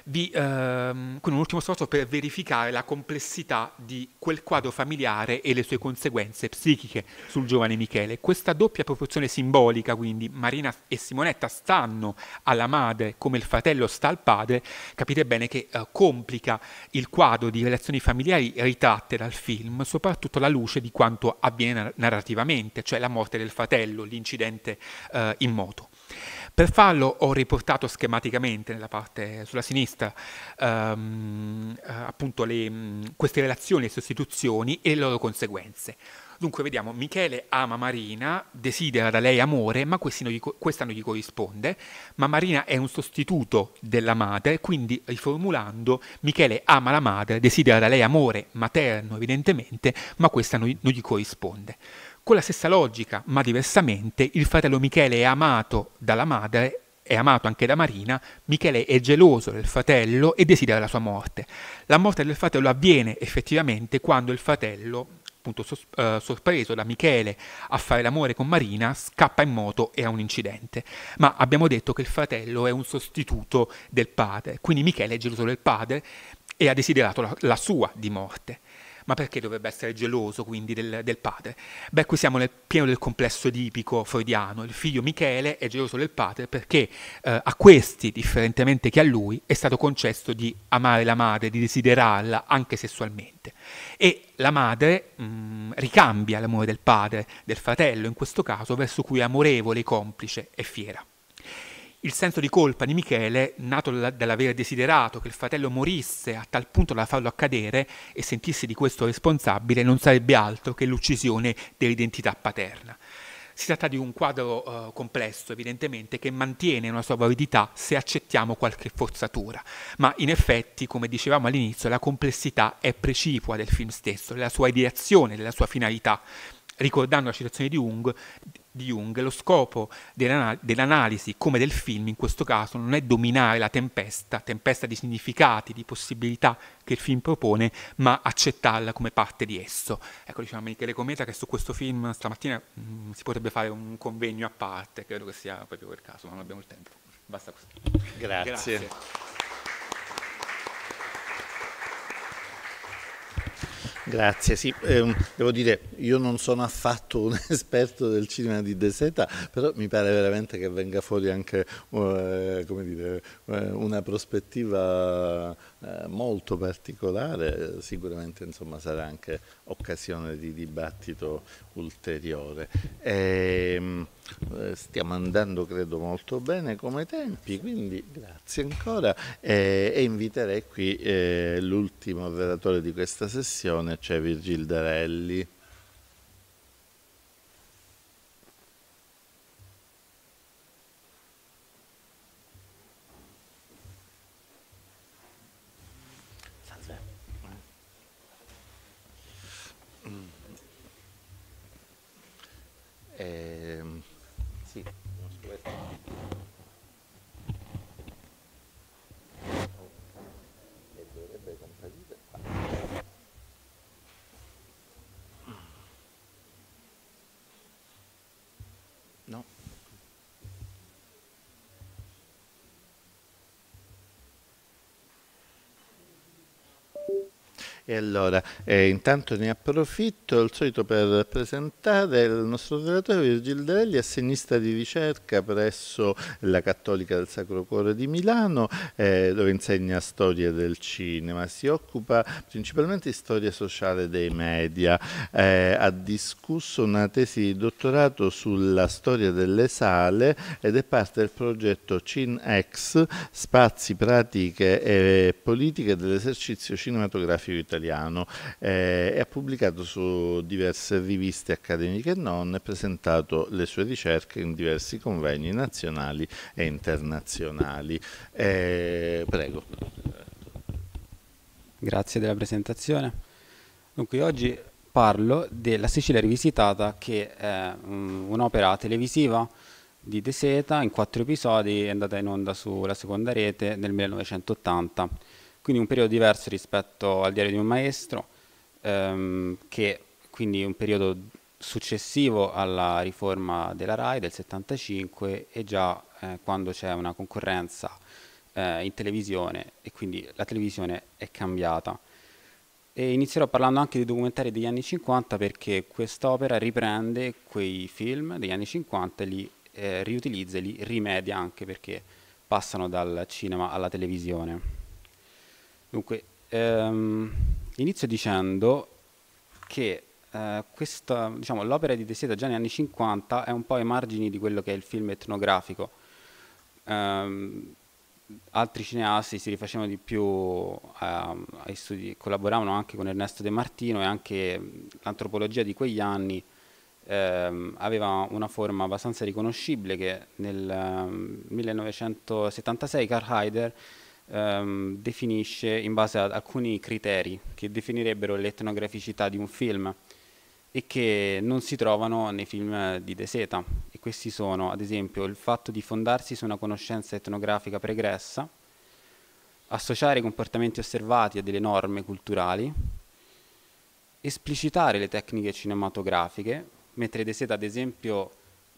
vi, ehm, con un ultimo sforzo per verificare la complessità di quel quadro familiare e le sue conseguenze psichiche sul giovane Michele. Questa doppia proporzione simbolica, quindi Marina e Simonetta stanno alla madre come il fratello sta al padre, capite bene che eh, complica il quadro di relazioni familiari ritratte dal film, soprattutto alla luce di quanto avviene narrativamente, cioè la morte del fratello, l'incidente eh, in moto. Per farlo ho riportato schematicamente nella parte sulla sinistra um, uh, appunto le, um, queste relazioni e sostituzioni e le loro conseguenze. Dunque vediamo, Michele ama Marina, desidera da lei amore, ma non gli, questa non gli corrisponde, ma Marina è un sostituto della madre, quindi riformulando, Michele ama la madre, desidera da lei amore materno evidentemente, ma questa non gli corrisponde. Con la stessa logica, ma diversamente, il fratello Michele è amato dalla madre è amato anche da Marina, Michele è geloso del fratello e desidera la sua morte. La morte del fratello avviene effettivamente quando il fratello, appunto uh, sorpreso da Michele a fare l'amore con Marina, scappa in moto e ha un incidente. Ma abbiamo detto che il fratello è un sostituto del padre, quindi Michele è geloso del padre e ha desiderato la, la sua di morte. Ma perché dovrebbe essere geloso quindi del, del, padre? Beh, qui siamo nel pieno del complesso edipico freudiano. Il figlio Michele è geloso del padre perché eh, a questi, differentemente che a lui, è stato concesso di amare la madre, di desiderarla anche sessualmente. E la madre mh, mm, ricambia l'amore del padre, del fratello in questo caso, verso cui è amorevole, complice e fiera. Il senso di colpa di Michele, nato dall'aver desiderato che il fratello morisse a tal punto da farlo accadere e sentirsi di questo responsabile, non sarebbe altro che l'uccisione dell'identità paterna. Si tratta di un quadro uh, complesso, evidentemente, che mantiene una sua validità se accettiamo qualche forzatura, ma in effetti, come dicevamo all'inizio, la complessità è precipua del film stesso, della sua ideazione, della sua finalità. Ricordando la citazione di Jung, di Jung, lo scopo dell'analisi, come del film in questo caso, non è dominare la tempesta, tempesta di significati, di possibilità che il film propone, ma accettarla come parte di esso. Ecco, diciamo Michele Cometa che su questo film stamattina mh, mm, si potrebbe fare un convegno a parte, credo che sia proprio quel caso, ma non abbiamo il tempo. Basta così. Grazie. Grazie. Grazie, sì, eh, devo dire, io non sono affatto un esperto del cinema di De Seta, però mi pare veramente che venga fuori anche eh, dire, eh, una prospettiva eh, molto particolare, sicuramente insomma, sarà anche occasione di dibattito ulteriore. Ehm, eh, stiamo andando credo molto bene come tempi, quindi grazie ancora e, e inviterei qui eh, l'ultimo relatore di questa sessione, cioè Virgil Darelli. E allora, eh, intanto ne approfitto, al solito per presentare il nostro relatore Virgil Derelli, assegnista di ricerca presso la Cattolica del Sacro Cuore di Milano, eh, dove insegna storia del cinema. Si occupa principalmente di storia sociale dei media. Eh, ha discusso una tesi di dottorato sulla storia delle sale ed è parte del progetto CINEX, Spazi, Pratiche e Politiche dell'esercizio cinematografico italiano eh, e ha pubblicato su diverse riviste accademiche e non e presentato le sue ricerche in diversi convegni nazionali e internazionali. Eh, prego. Grazie della presentazione. Dunque, oggi parlo della Sicilia rivisitata che è un'opera televisiva di De Seta in quattro episodi è andata in onda sulla seconda rete nel 1980 quindi un periodo diverso rispetto al diario di un maestro ehm, che quindi un periodo successivo alla riforma della RAI del 75 e già eh, quando c'è una concorrenza eh, in televisione e quindi la televisione è cambiata. E inizierò parlando anche di documentari degli anni 50 perché quest'opera riprende quei film degli anni 50 e li eh, riutilizza e li rimedia anche perché passano dal cinema alla televisione. Dunque, ehm, inizio dicendo che eh, questa, diciamo, l'opera di De già negli anni 50 è un po' ai margini di quello che è il film etnografico. Um, altri cineasti si rifacevano di più uh, ai studi, collaboravano anche con Ernesto De Martino e anche l'antropologia di quegli anni ehm, aveva una forma abbastanza riconoscibile che nel um, 1976 Karl Haider ehm, definisce in base ad alcuni criteri che definirebbero l'etnograficità di un film e che non si trovano nei film di De Seta. E questi sono, ad esempio, il fatto di fondarsi su una conoscenza etnografica pregressa, associare i comportamenti osservati a delle norme culturali, esplicitare le tecniche cinematografiche, mentre De Seta, ad esempio,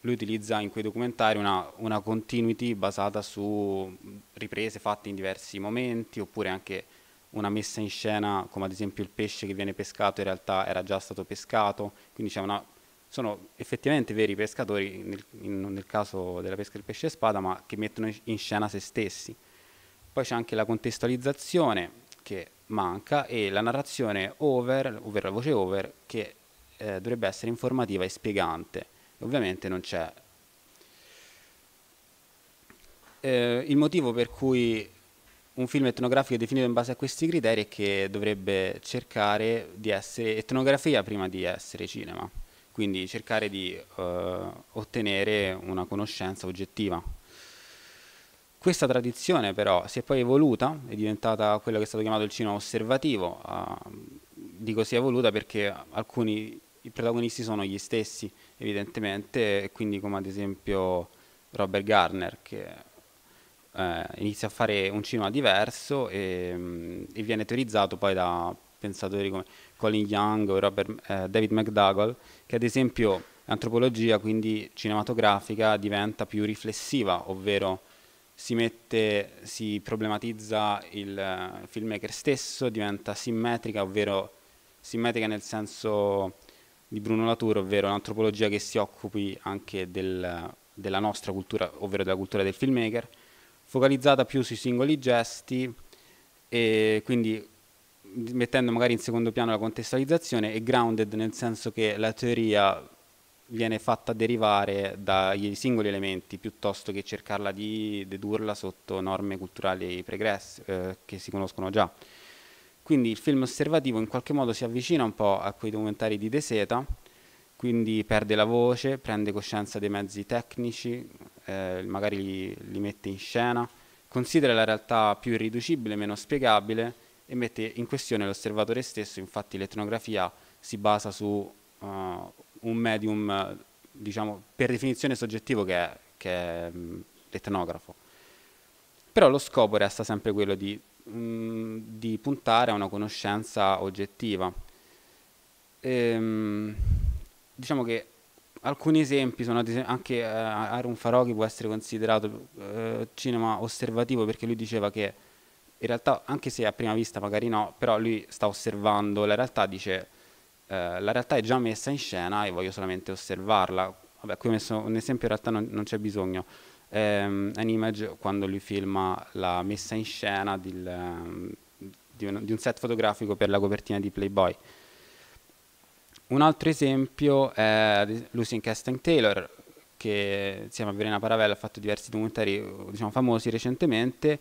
lui utilizza in quei documentari una, una continuity basata su riprese fatte in diversi momenti, oppure anche una messa in scena, come ad esempio il pesce che viene pescato in realtà era già stato pescato, quindi una, sono effettivamente veri pescatori nel, in, nel, caso della pesca del pesce spada, ma che mettono in scena se stessi. Poi c'è anche la contestualizzazione che manca e la narrazione over, ovvero la voce over, che eh, dovrebbe essere informativa e spiegante. Ovviamente non c'è. Eh, il motivo per cui un film etnografico è definito in base a questi criteri è che dovrebbe cercare di essere etnografia prima di essere cinema, quindi cercare di eh, ottenere una conoscenza oggettiva. Questa tradizione però si è poi evoluta, è diventata quello che è stato chiamato il cinema osservativo, uh, dico si è evoluta perché alcuni i protagonisti sono gli stessi evidentemente, quindi come ad esempio Robert Garner che eh, inizia a fare un cinema diverso e, mm, e, viene teorizzato poi da pensatori come Colin Young o Robert, eh, David McDougall, che ad esempio l'antropologia, quindi cinematografica, diventa più riflessiva, ovvero si, mette, si problematizza il uh, filmmaker stesso, diventa simmetrica, ovvero simmetrica nel senso di Bruno Latour, ovvero un'antropologia che si occupi anche del, della nostra cultura, ovvero della cultura del filmmaker, focalizzata più sui singoli gesti e quindi mettendo magari in secondo piano la contestualizzazione e grounded nel senso che la teoria viene fatta derivare dai singoli elementi piuttosto che cercarla di dedurla sotto norme culturali pregresse eh, che si conoscono già. Quindi il film osservativo in qualche modo si avvicina un po' a quei documentari di De Seta, quindi perde la voce, prende coscienza dei mezzi tecnici, eh, magari li, li, mette in scena, considera la realtà più irriducibile, meno spiegabile e mette in questione l'osservatore stesso, infatti l'etnografia si basa su uh, un medium, diciamo, per definizione soggettivo che è, che è l'etnografo. Però lo scopo resta sempre quello di di puntare a una conoscenza oggettiva. Ehm, diciamo che alcuni esempi sono anche eh, Arun Faroghi può essere considerato eh, cinema osservativo perché lui diceva che in realtà, anche se a prima vista magari no, però lui sta osservando la realtà, dice eh, la realtà è già messa in scena e voglio solamente osservarla. Vabbè, qui ho messo un esempio, in realtà non, non c'è bisogno. Um, an image quando lui filma la messa in scena del, um, di, un, di, un, set fotografico per la copertina di Playboy. Un altro esempio è Lucy Casting Taylor, che insieme a Verena Paravella ha fatto diversi documentari diciamo, famosi recentemente,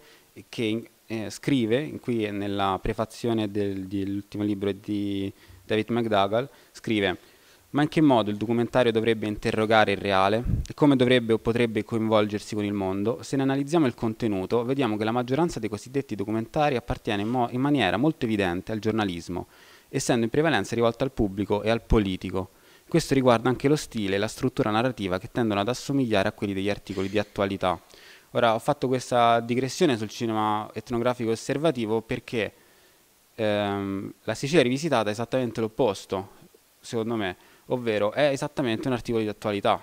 che eh, scrive, in qui nella prefazione del, dell'ultimo libro di David McDougall, scrive ma in che modo il documentario dovrebbe interrogare il reale e come dovrebbe o potrebbe coinvolgersi con il mondo? Se ne analizziamo il contenuto, vediamo che la maggioranza dei cosiddetti documentari appartiene in, in maniera molto evidente al giornalismo, essendo in prevalenza rivolta al pubblico e al politico. Questo riguarda anche lo stile e la struttura narrativa che tendono ad assomigliare a quelli degli articoli di attualità. Ora, ho fatto questa digressione sul cinema etnografico osservativo perché ehm, la Sicilia rivisitata è esattamente l'opposto, secondo me ovvero è esattamente un articolo di attualità.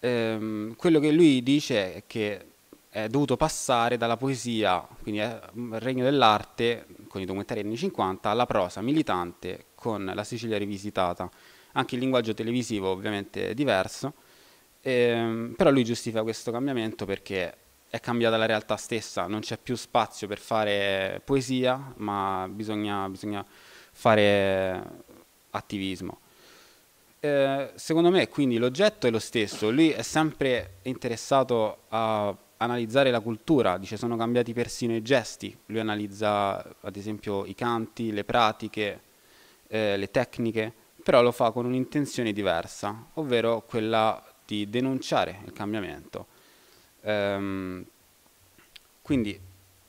Ehm, quello che lui dice è che è dovuto passare dalla poesia, quindi al regno dell'arte, con i documentari anni 50, alla prosa militante con la Sicilia rivisitata. Anche il linguaggio televisivo ovviamente è diverso, ehm, però lui giustifica questo cambiamento perché è cambiata la realtà stessa, non c'è più spazio per fare poesia, ma bisogna, bisogna fare attivismo. Eh, secondo me quindi l'oggetto è lo stesso, lui è sempre interessato a analizzare la cultura, dice sono cambiati persino i gesti, lui analizza ad esempio i canti, le pratiche, eh, le tecniche, però lo fa con un'intenzione diversa, ovvero quella di denunciare il cambiamento. Um, quindi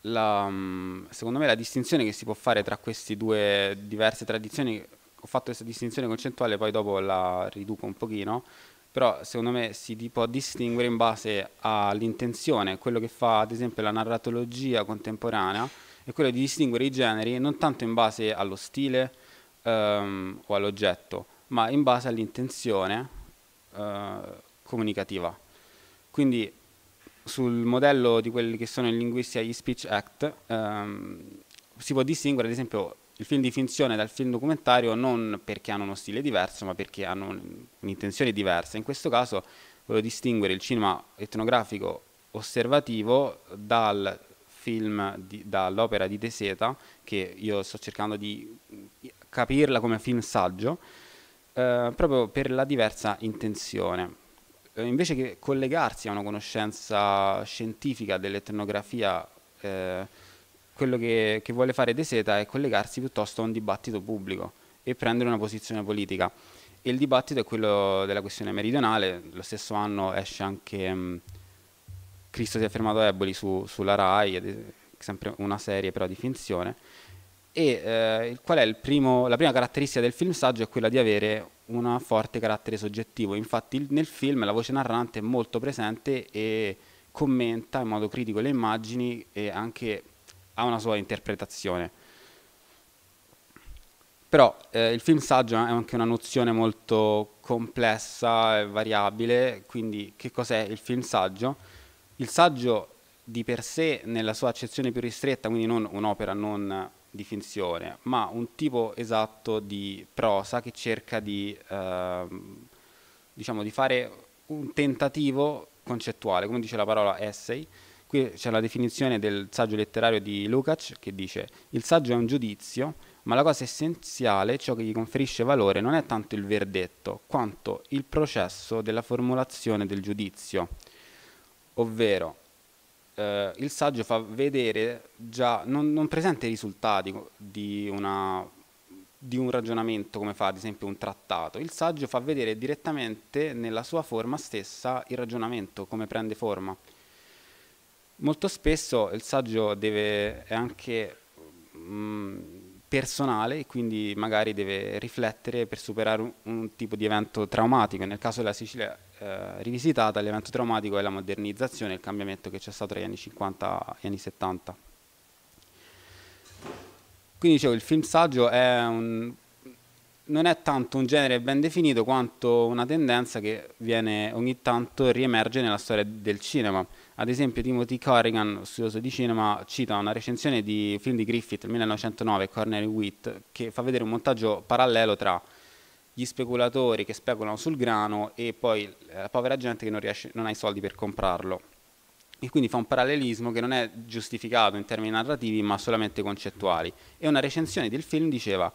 la, mm, secondo me la distinzione che si può fare tra queste due diverse tradizioni, ho fatto questa distinzione concettuale, poi dopo la riduco un pochino, però secondo me si può distinguere in base all'intenzione, quello che fa ad esempio la narratologia contemporanea è quello di distinguere i generi non tanto in base allo stile um, o all'oggetto, ma in base all'intenzione uh, comunicativa. Quindi sul modello di quelli che sono i linguisti agli Speech Act, ehm, si può distinguere ad esempio il film di finzione dal film documentario non perché hanno uno stile diverso, ma perché hanno un'intenzione diversa. In questo caso voglio distinguere il cinema etnografico osservativo dal film, di, dall'opera di De Seta, che io sto cercando di capirla come film saggio, eh, proprio per la diversa intenzione. Eh, invece che collegarsi a una conoscenza scientifica dell'etnografia, eh, quello che, che, vuole fare De Seta è collegarsi piuttosto a un dibattito pubblico e prendere una posizione politica. E il dibattito è quello della questione meridionale, lo stesso anno esce anche mh, mm, Cristo si è fermato a Eboli su, sulla RAI, sempre una serie però di finzione, e eh, qual è primo, la prima caratteristica del film saggio è quella di avere un forte carattere soggettivo. Infatti nel film la voce narrante è molto presente e commenta in modo critico le immagini e anche ha una sua interpretazione. Però eh, il film saggio è anche una nozione molto complessa e variabile, quindi che cos'è il film saggio? Il saggio di per sé, nella sua accezione più ristretta, quindi non un'opera non di finzione, ma un tipo esatto di prosa che cerca di, eh, diciamo, di fare un tentativo concettuale, come dice la parola essay. Qui c'è la definizione del saggio letterario di Lukács che dice il saggio è un giudizio, ma la cosa essenziale, ciò che gli conferisce valore, non è tanto il verdetto, quanto il processo della formulazione del giudizio, ovvero eh, il saggio fa vedere già, non, non presenta i risultati di, una, di un ragionamento come fa ad esempio un trattato, il saggio fa vedere direttamente nella sua forma stessa il ragionamento, come prende forma. Molto spesso il saggio deve, è anche mh, mm, personale e quindi magari deve riflettere per superare un, un, tipo di evento traumatico. Nel caso della Sicilia eh, rivisitata, l'evento traumatico è la modernizzazione, il cambiamento che c'è stato tra gli anni 50 e gli anni 70. Quindi dicevo, il film saggio è un, non è tanto un genere ben definito quanto una tendenza che viene ogni tanto riemerge nella storia del cinema. Ad esempio Timothy Corrigan, studioso di cinema, cita una recensione di film di Griffith del 1909, Cornery Witt, che fa vedere un montaggio parallelo tra gli speculatori che speculano sul grano e poi la povera gente che non, riesce, non ha i soldi per comprarlo e quindi fa un parallelismo che non è giustificato in termini narrativi ma solamente concettuali. E una recensione del film diceva,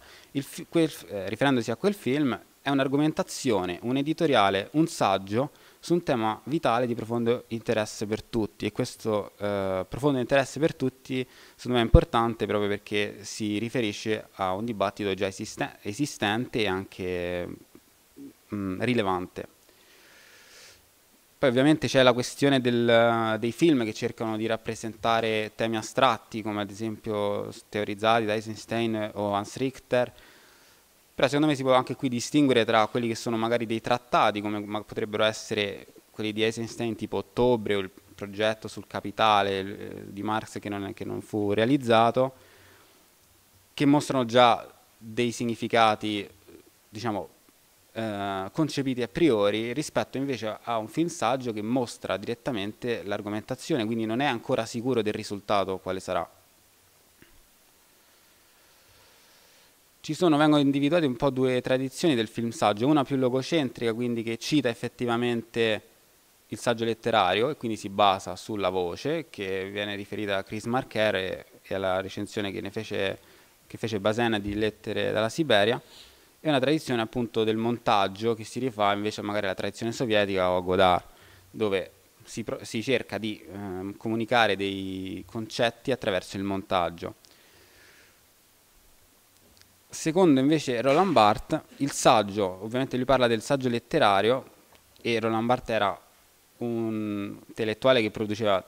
quel, eh, riferendosi a quel film, è un'argomentazione, un editoriale, un saggio su un tema vitale di profondo interesse per tutti e questo eh, profondo interesse per tutti secondo me è importante proprio perché si riferisce a un dibattito già esiste- esistente e anche mh, mm, rilevante. Poi ovviamente c'è la questione del, dei film che cercano di rappresentare temi astratti, come ad esempio teorizzati da Eisenstein o Hans Richter, però secondo me si può anche qui distinguere tra quelli che sono magari dei trattati, come potrebbero essere quelli di Eisenstein tipo Ottobre o il progetto sul capitale eh, di Marx che non, che non fu realizzato, che mostrano già dei significati, diciamo, eh, concepiti a priori rispetto invece a un film saggio che mostra direttamente l'argomentazione, quindi non è ancora sicuro del risultato quale sarà. Sono, vengono individuate un po' due tradizioni del film saggio, una più logocentrica, quindi che cita effettivamente il saggio letterario e quindi si basa sulla voce che viene riferita a Chris Marker e, e alla recensione che fece, che fece Basena di Lettere dalla Siberia è una tradizione appunto del montaggio che si rifà invece magari alla tradizione sovietica o a Godard, dove si, si cerca di eh, comunicare dei concetti attraverso il montaggio. Secondo invece Roland Barthes, il saggio, ovviamente lui parla del saggio letterario e Roland Barthes era un intellettuale che produceva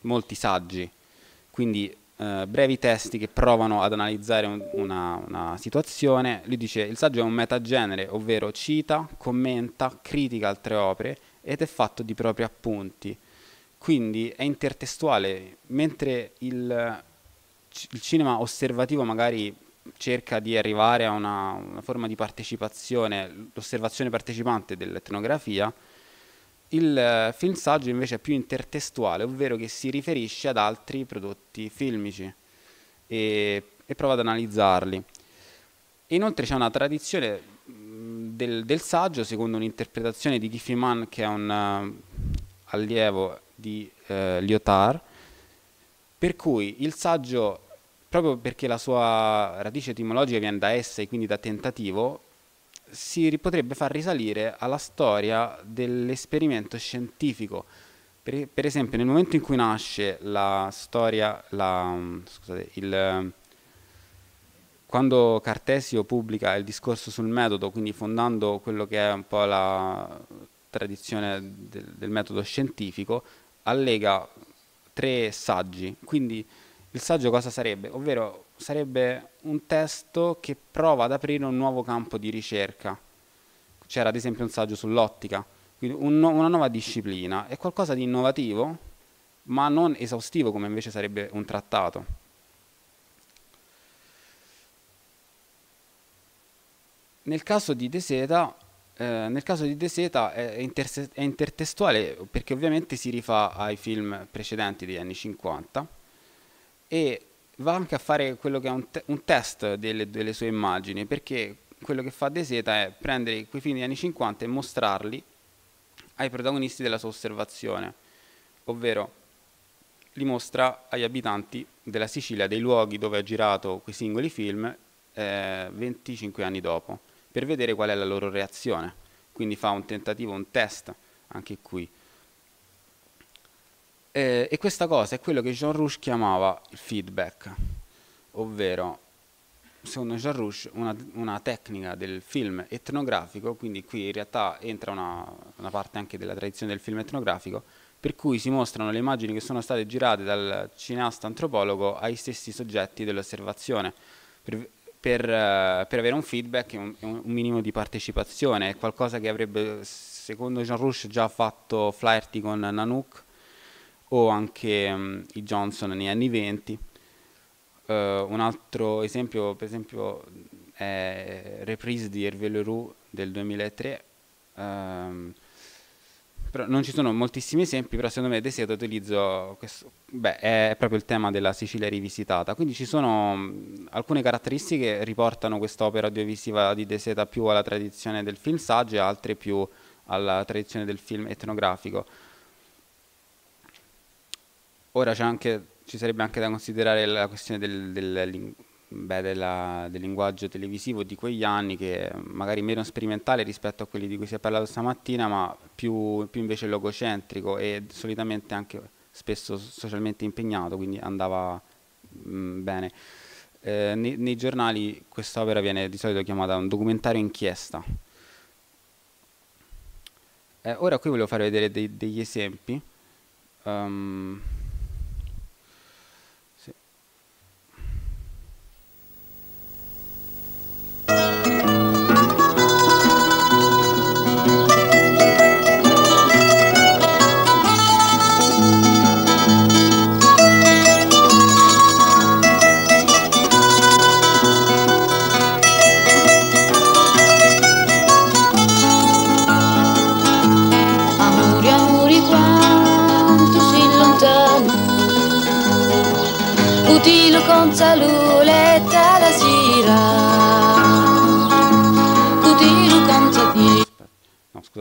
molti saggi, quindi eh, brevi testi che provano ad analizzare un, una, una, situazione. Lui dice il saggio è un metagenere, ovvero cita, commenta, critica altre opere ed è fatto di propri appunti. Quindi è intertestuale, mentre il, il cinema osservativo magari cerca di arrivare a una, una forma di partecipazione, l'osservazione partecipante dell'etnografia, il eh, film saggio invece è più intertestuale, ovvero che si riferisce ad altri prodotti filmici e, e prova ad analizzarli. Inoltre c'è una tradizione del, del, saggio, secondo un'interpretazione di Giffy Mann, che è un uh, allievo di uh, Lyotard, per cui il saggio, proprio perché la sua radice etimologica viene da essere, quindi da tentativo, si potrebbe far risalire alla storia dell'esperimento scientifico. Per, per, esempio, nel momento in cui nasce la storia, la, scusate, il, quando Cartesio pubblica il discorso sul metodo, quindi fondando quello che è un po' la tradizione del, del metodo scientifico, allega tre saggi. Quindi il saggio cosa sarebbe? Ovvero sarebbe un testo che prova ad aprire un nuovo campo di ricerca. C'era ad esempio un saggio sull'ottica, quindi un una nuova disciplina, è qualcosa di innovativo, ma non esaustivo come invece sarebbe un trattato. Nel caso di De Seta, eh, nel caso di De Seta è, inter- è intertestuale perché ovviamente si rifà ai film precedenti degli anni 50 e va anche a fare quello che è un, te- un test delle, delle, sue immagini, perché quello che fa De Seta è prendere quei film degli anni 50 e mostrarli ai protagonisti della sua osservazione, ovvero li mostra agli abitanti della Sicilia, dei luoghi dove ha girato quei singoli film eh, 25 anni dopo, per vedere qual è la loro reazione. Quindi fa un tentativo, un test anche qui eh, e questa cosa è quello che Jean Rouge chiamava il feedback, ovvero, secondo Jean Rouge, una, una tecnica del film etnografico, quindi qui in realtà entra una, una parte anche della tradizione del film etnografico, per cui si mostrano le immagini che sono state girate dal cineasta antropologo ai stessi soggetti dell'osservazione, per, per, uh, per avere un feedback e un, un, minimo di partecipazione, è qualcosa che avrebbe, secondo Jean Rouge, già fatto Flaherty con Nanook, o anche um, i Johnson negli anni 20. Uh, un altro esempio, per esempio, è Reprise di Hervé Leroux del 2003. ehm, però non ci sono moltissimi esempi, però secondo me De Seta utilizzo questo, beh, è proprio il tema della Sicilia rivisitata. Quindi ci sono mh, alcune caratteristiche che riportano quest'opera audiovisiva di De Seta più alla tradizione del film saggio e altre più alla tradizione del film etnografico. Ora anche, ci sarebbe anche da considerare la questione del, del, beh, della- del linguaggio televisivo di quegli anni, che magari meno sperimentale rispetto a quelli di cui si è parlato stamattina, ma più, più invece logocentrico e solitamente anche spesso socialmente impegnato, quindi andava mm, bene. Eh, nei, nei giornali quest'opera viene di solito chiamata un documentario inchiesta. Eh, ora qui volevo fare vedere dei- degli esempi. Ehm,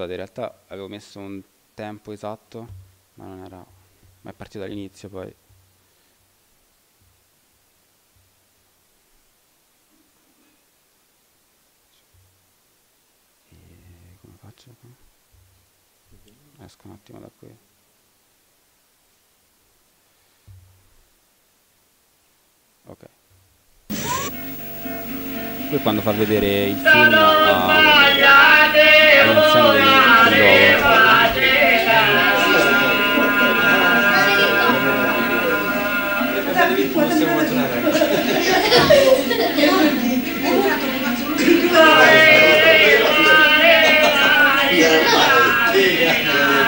scusate, in realtà avevo messo un tempo esatto, ma non era... ma è partito dall'inizio poi. E come faccio qua? Esco un attimo da qui. Ok. Qui quando fa vedere il film a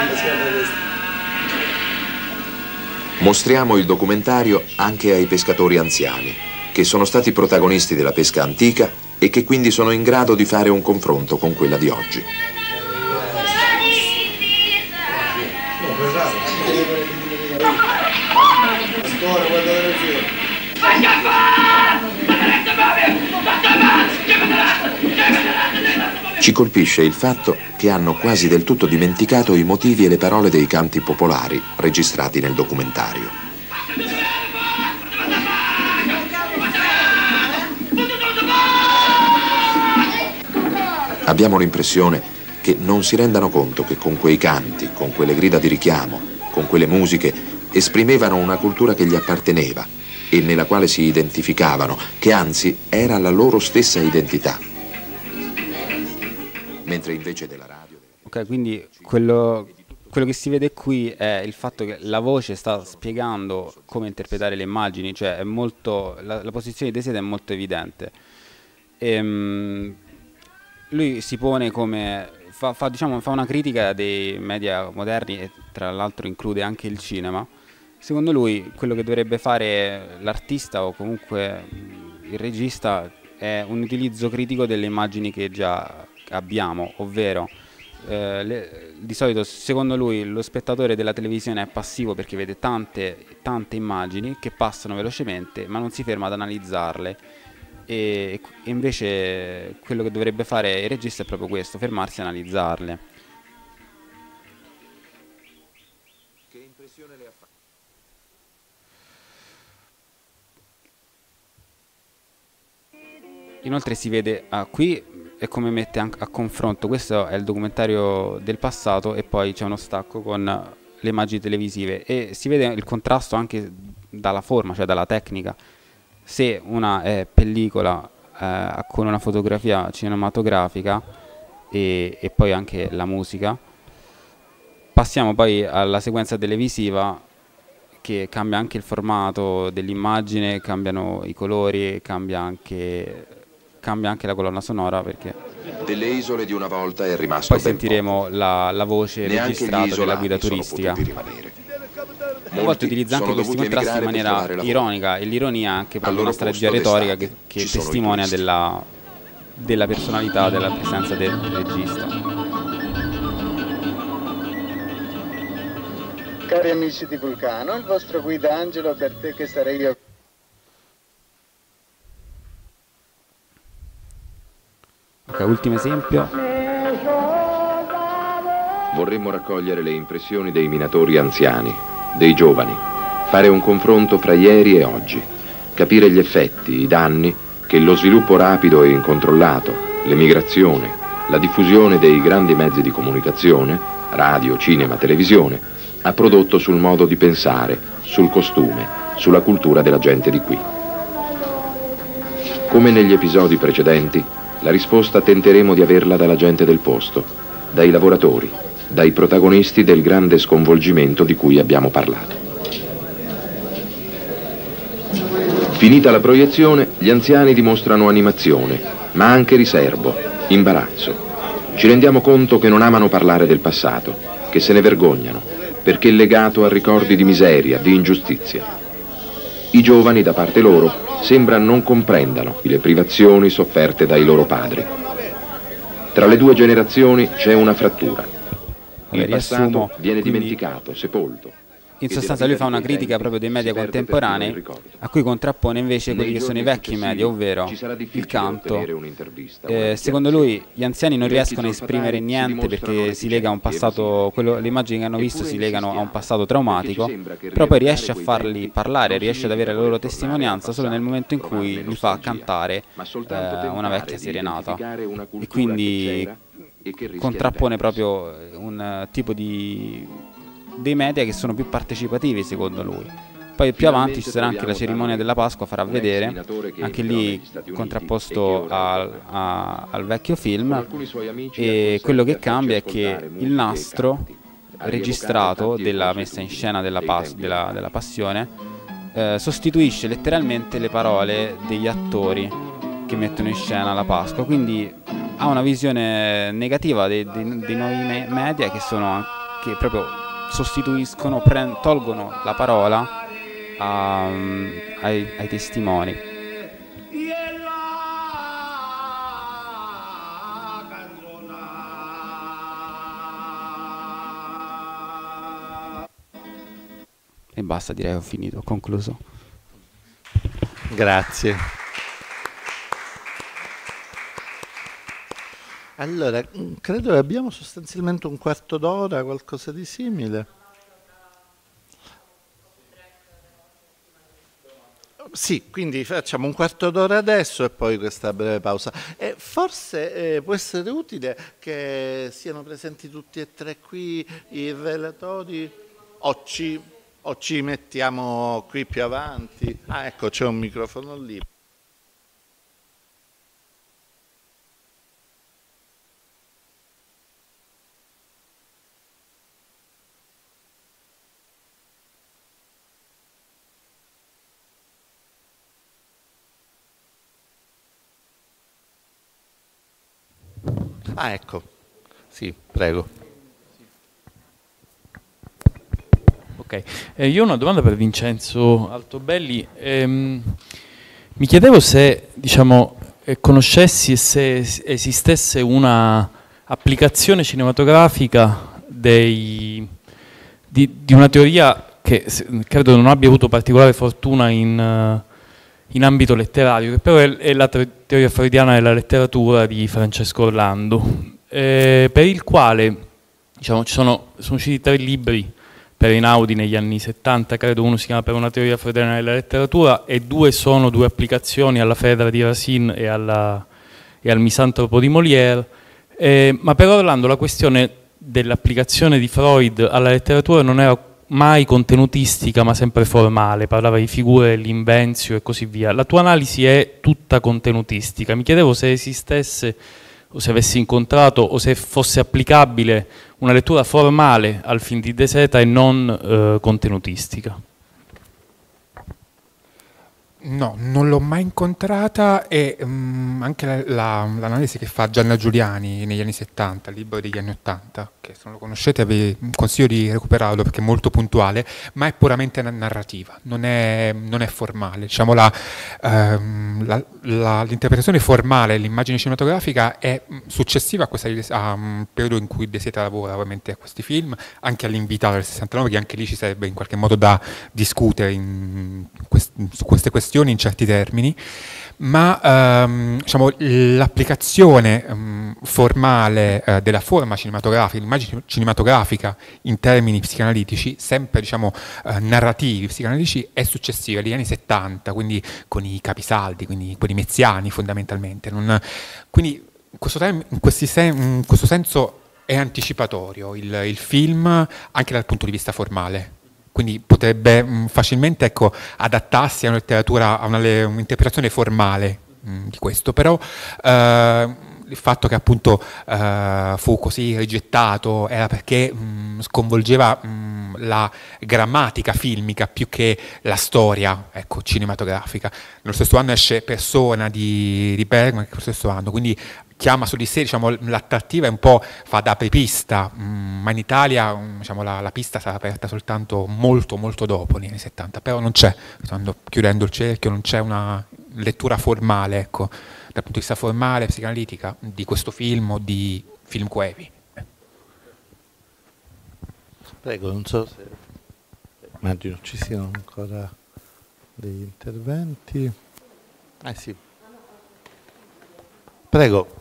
all'insieme del. Mostriamo il documentario anche ai pescatori anziani, che sono stati protagonisti della pesca antica e che quindi sono in grado di fare un confronto con quella di oggi. Ci colpisce il fatto che hanno quasi del tutto dimenticato i motivi e le parole dei canti popolari registrati nel documentario. Abbiamo l'impressione che non si rendano conto che con quei canti, con quelle grida di richiamo, con quelle musiche, esprimevano una cultura che gli apparteneva e nella quale si identificavano, che anzi era la loro stessa identità. Mentre invece della radio... Ok, quindi quello, quello che si vede qui è il fatto che la voce sta spiegando come interpretare le immagini, cioè è molto, la, la posizione di De Seta è molto evidente. Ehm, lui si pone come, fa, fa, diciamo, fa una critica dei media moderni e tra l'altro include anche il cinema. Secondo lui quello che dovrebbe fare l'artista o comunque il regista è un utilizzo critico delle immagini che già abbiamo, ovvero eh, le- di solito secondo lui lo spettatore della televisione è passivo perché vede tante, tante immagini che passano velocemente ma non si ferma ad analizzarle e, e invece quello che dovrebbe fare il regista è proprio questo, fermarsi e analizzarle. Che impressione le ha fatto? Inoltre si vede ah, qui è come mette a confronto, questo è il documentario del passato e poi c'è uno stacco con le immagini televisive e si vede il contrasto anche dalla forma, cioè dalla tecnica. Se una è pellicola eh, con una fotografia cinematografica e, e poi anche la musica, passiamo poi alla sequenza televisiva che cambia anche il formato dell'immagine, cambiano i colori, cambia anche, cambia anche la colonna sonora perché Delle isole di una volta è rimasto poi sentiremo la, la voce Neanche registrata della guida turistica. A Molti volte utilizza anche questi contrasti in per maniera ironica e l'ironia anche proprio loro una strategia retorica che, che testimonia della, della personalità, della presenza del regista. Cari amici di Vulcano, il vostro guida Angelo per te che sarei io. Ok, ultimo esempio. Vorremmo raccogliere le impressioni dei minatori anziani, dei giovani, fare un confronto fra ieri e oggi, capire gli effetti, i danni che lo sviluppo rapido e incontrollato, l'emigrazione, la diffusione dei grandi mezzi di comunicazione, radio, cinema, televisione, ha prodotto sul modo di pensare, sul costume, sulla cultura della gente di qui. Come negli episodi precedenti, la risposta tenteremo di averla dalla gente del posto, dai lavoratori, dai protagonisti del grande sconvolgimento di cui abbiamo parlato. Finita la proiezione, gli anziani dimostrano animazione, ma anche riservo, imbarazzo. Ci rendiamo conto che non amano parlare del passato, che se ne vergognano, perché è legato a ricordi di miseria, di ingiustizia. I giovani, da parte loro, sembra non comprendano le privazioni sofferte dai loro padri. Tra le due generazioni c'è una frattura. Il riassumo, viene quindi- dimenticato, sepolto. In sostanza lui fa una critica proprio dei media contemporanei a cui contrappone invece quelli che sono i vecchi media, ovvero il canto. Eh, secondo lui gli anziani non riescono a esprimere niente perché si lega a un passato, quello- le immagini che hanno visto si legano a un passato traumatico, però poi riesce a farli parlare, riesce ad avere la loro testimonianza solo nel momento in cui li fa cantare eh, una vecchia serenata e quindi contrappone proprio eh, un eh, tipo di dei media che sono più partecipativi secondo lui. Poi più avanti ci sarà anche la cerimonia della Pasqua, farà vedere, anche lì contrapposto al, a- al vecchio film. E quello che cambia è che il nastro registrato della messa in scena della, pas- della- della passione eh, sostituisce letteralmente le parole degli attori che mettono in scena la Pasqua. Quindi ha una visione negativa dei, dei- dei nuovi me- media che sono che proprio sostituiscono, tolgono la parola a- ai, ai testimoni. E basta, direi ho finito, ho concluso. Grazie. Allora, mm, credo che abbiamo sostanzialmente un quarto d'ora, qualcosa di simile. Sì, quindi facciamo un quarto d'ora adesso e poi questa breve pausa. E forse eh, può essere utile che siano presenti tutti e tre qui i relatori o ci, o ci mettiamo qui più avanti. Ah, ecco, c'è un microfono lì. Ah, ecco. Sì, prego. Ok, eh, io ho una domanda per Vincenzo Altobelli. Ehm, mi chiedevo se, diciamo, eh, conoscessi e se es- esistesse una applicazione cinematografica dei- di, di una teoria che credo non abbia avuto particolare fortuna in, eh, in ambito letterario, che però è, la te- teoria freudiana della letteratura di Francesco Orlando, eh, per il quale diciamo, ci sono, sono usciti tre libri per Einaudi negli anni 70, credo uno si chiama Per una teoria freudiana della letteratura e due sono due applicazioni alla Fedra di Racine e, alla- e al Misantropo di Molière, Eh, ma per Orlando la questione dell'applicazione di Freud alla letteratura non era mai contenutistica ma sempre formale, parlava di figure dell'invenzio e così via. La tua analisi è tutta contenutistica, mi chiedevo se esistesse o se avessi incontrato o se fosse applicabile una lettura formale al film di De Seta e non eh, contenutistica. No, non l'ho mai incontrata e mm, anche la- la- l'analisi che fa Gianna Giuliani negli anni 70, il libro degli anni 80, che se non lo conoscete vi consiglio di recuperarlo perché è molto puntuale, ma è puramente na- narrativa, non è, non è formale. Diciamo la, la- l'interpretazione formale dell'immagine cinematografica è mm, successiva a, questa, un periodo in cui De Sieta lavora ovviamente a questi film, anche all'invitato del 69, che anche lì ci sarebbe in qualche modo da discutere in quest- su queste questioni in certi termini, ma ehm, diciamo, l'applicazione ehm, formale eh, della forma cinematografica, l'immagine cinematografica in termini psicanalitici, sempre diciamo, eh, narrativi psicanalitici, è successiva agli anni 70, quindi con i capisaldi, quindi quelli meziani fondamentalmente. Non- quindi in questo, term- in sen- in questo senso è anticipatorio il, il film anche dal punto di vista formale. Quindi potrebbe mh, facilmente ecco, adattarsi a una letteratura, a una un'interpretazione formale mh, di questo, però eh, il fatto che appunto eh, fu così rigettato era perché mh, sconvolgeva mh, la grammatica filmica più che la storia ecco, cinematografica. Nello stesso anno esce Persona di, di Bergman, nello stesso anno, quindi chiama su di sé, diciamo, l'attrattiva è un po' fa da apripista, mm, ma in Italia mm, diciamo, la, la pista sarà aperta soltanto molto molto dopo, negli anni 70, però non c'è, chiudendo il cerchio, non c'è una lettura formale, ecco, dal punto di vista formale, psicanalitica, di questo film o di film coevi. Prego, non so se immagino ci siano ancora degli interventi. Eh sì. Prego.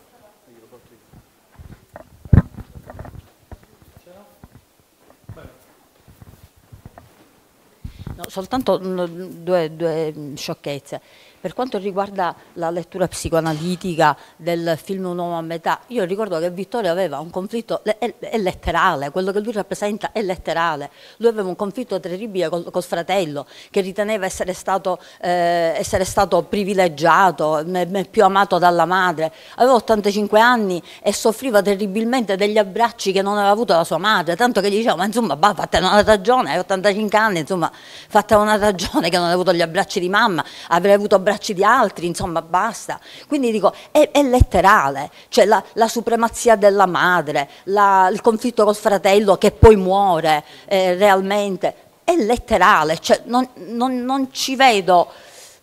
No, soltanto mm, due, due, mm, sciocchezze. Per quanto riguarda la lettura psicoanalitica del film Un uomo a metà, io ricordo che Vittorio aveva un conflitto, è, letterale, quello che lui rappresenta è letterale. Lui aveva un conflitto terribile col, col fratello, che riteneva essere stato, eh, essere stato privilegiato, più amato dalla madre. Aveva 85 anni e soffriva terribilmente degli abbracci che non aveva avuto da sua madre, tanto che gli diceva, ma insomma, bah, fatta una ragione, hai 85 anni, insomma, fatta una ragione che non hai avuto gli abbracci di mamma, avrei avuto abbracci di altri, insomma, basta. Quindi dico, è, è letterale, cioè la, la supremazia della madre, la- il conflitto col fratello che poi muore eh, realmente, è letterale, cioè non, non- non ci vedo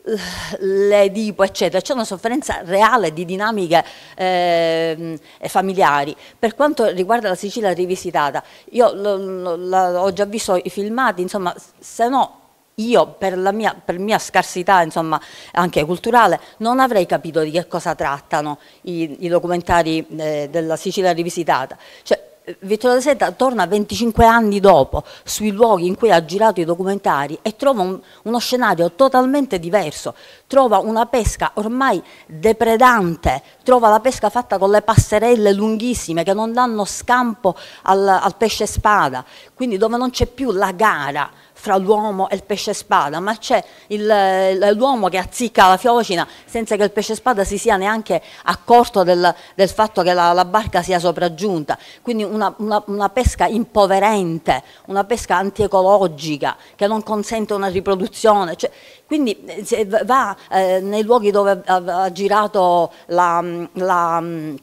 eh, l'Edipo, eccetera, c'è una sofferenza reale di dinamiche ehm, familiari. Per quanto riguarda la Sicilia rivisitata, io ho già visto i filmati, insomma, se no io per la mia, per mia scarsità insomma, anche culturale non avrei capito di che cosa trattano i, i documentari eh, della Sicilia rivisitata. Cioè, eh, Vittorio De Seta torna 25 anni dopo sui luoghi in cui ha girato i documentari e trova un- uno scenario totalmente diverso, trova una pesca ormai depredante, trova la pesca fatta con le passerelle lunghissime che non danno scampo al, al pesce spada, quindi dove non c'è più la gara fra l'uomo e il pesce spada, ma c'è il- l'uomo che azzicca la fiocina senza che il pesce spada si sia neanche accorto del, del fatto che la, la barca sia sopraggiunta. Quindi una, una- una pesca impoverente, una pesca antiecologica che non consente una riproduzione. Cioè, quindi eh, va eh, nei luoghi dove ha, ha girato la- la eh,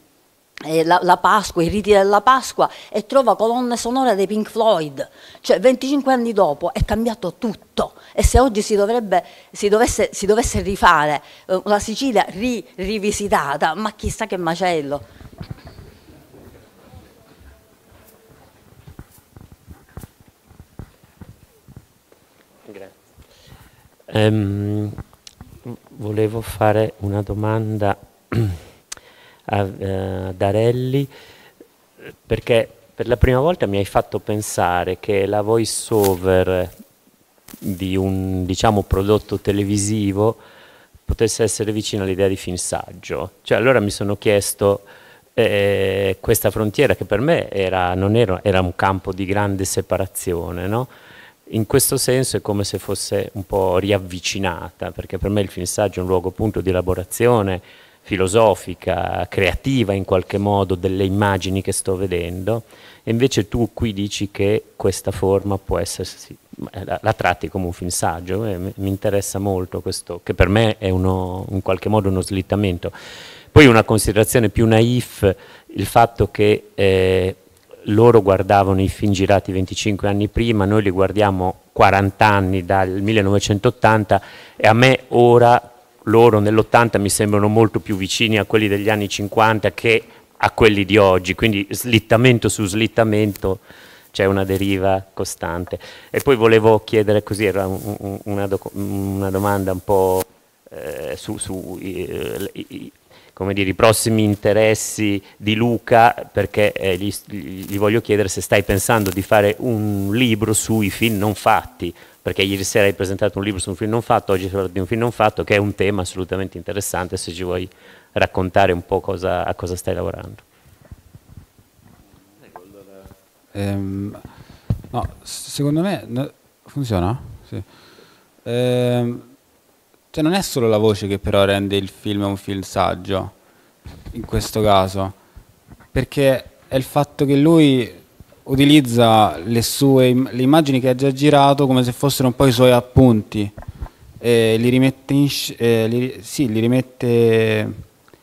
la, la Pasqua, i riti della Pasqua e trova colonne sonore dei Pink Floyd. Cioè 25 anni dopo è cambiato tutto e se oggi si, dovrebbe, si, dovesse, si dovesse rifare eh, la Sicilia ri- rivisitata, ma chissà che macello. Ehm, volevo fare una domanda a eh, Darelli perché per la prima volta mi hai fatto pensare che la voice over di un diciamo, prodotto televisivo potesse essere vicina all'idea di film saggio. Cioè, allora mi sono chiesto eh, questa frontiera che per me era, non era, era un campo di grande separazione, no? in questo senso è come se fosse un po' riavvicinata, perché per me il film saggio è un luogo appunto di elaborazione filosofica, creativa in qualche modo delle immagini che sto vedendo, e invece tu qui dici che questa forma può essersi eh, la, la tratti come un film saggio e mi, mi interessa molto questo, che per me è uno, in qualche modo uno slittamento. Poi una considerazione più naif, il fatto che eh, loro guardavano i film girati 25 anni prima, noi li guardiamo 40 anni dal 1980 e a me ora loro nell'80 mi sembrano molto più vicini a quelli degli anni 50 che a quelli di oggi, quindi slittamento su slittamento c'è una deriva costante. E poi volevo chiedere così, era un, un, una, una, domanda un po' eh, su, su eh, i, come dire, i prossimi interessi di Luca, perché eh, gli, gli, voglio chiedere se stai pensando di fare un libro sui film non fatti, perché ieri sera hai presentato un libro su un film non fatto, oggi parlo di un film non fatto, che è un tema assolutamente interessante, se ci vuoi raccontare un po' cosa, a cosa stai lavorando. Ehm, no, secondo me funziona? Sì. Ehm, cioè non è solo la voce che però rende il film un film saggio, in questo caso, perché è il fatto che lui utilizza le sue le immagini che ha già girato come se fossero un po' i suoi appunti. E li rimette in, eh, li, sì, li rimette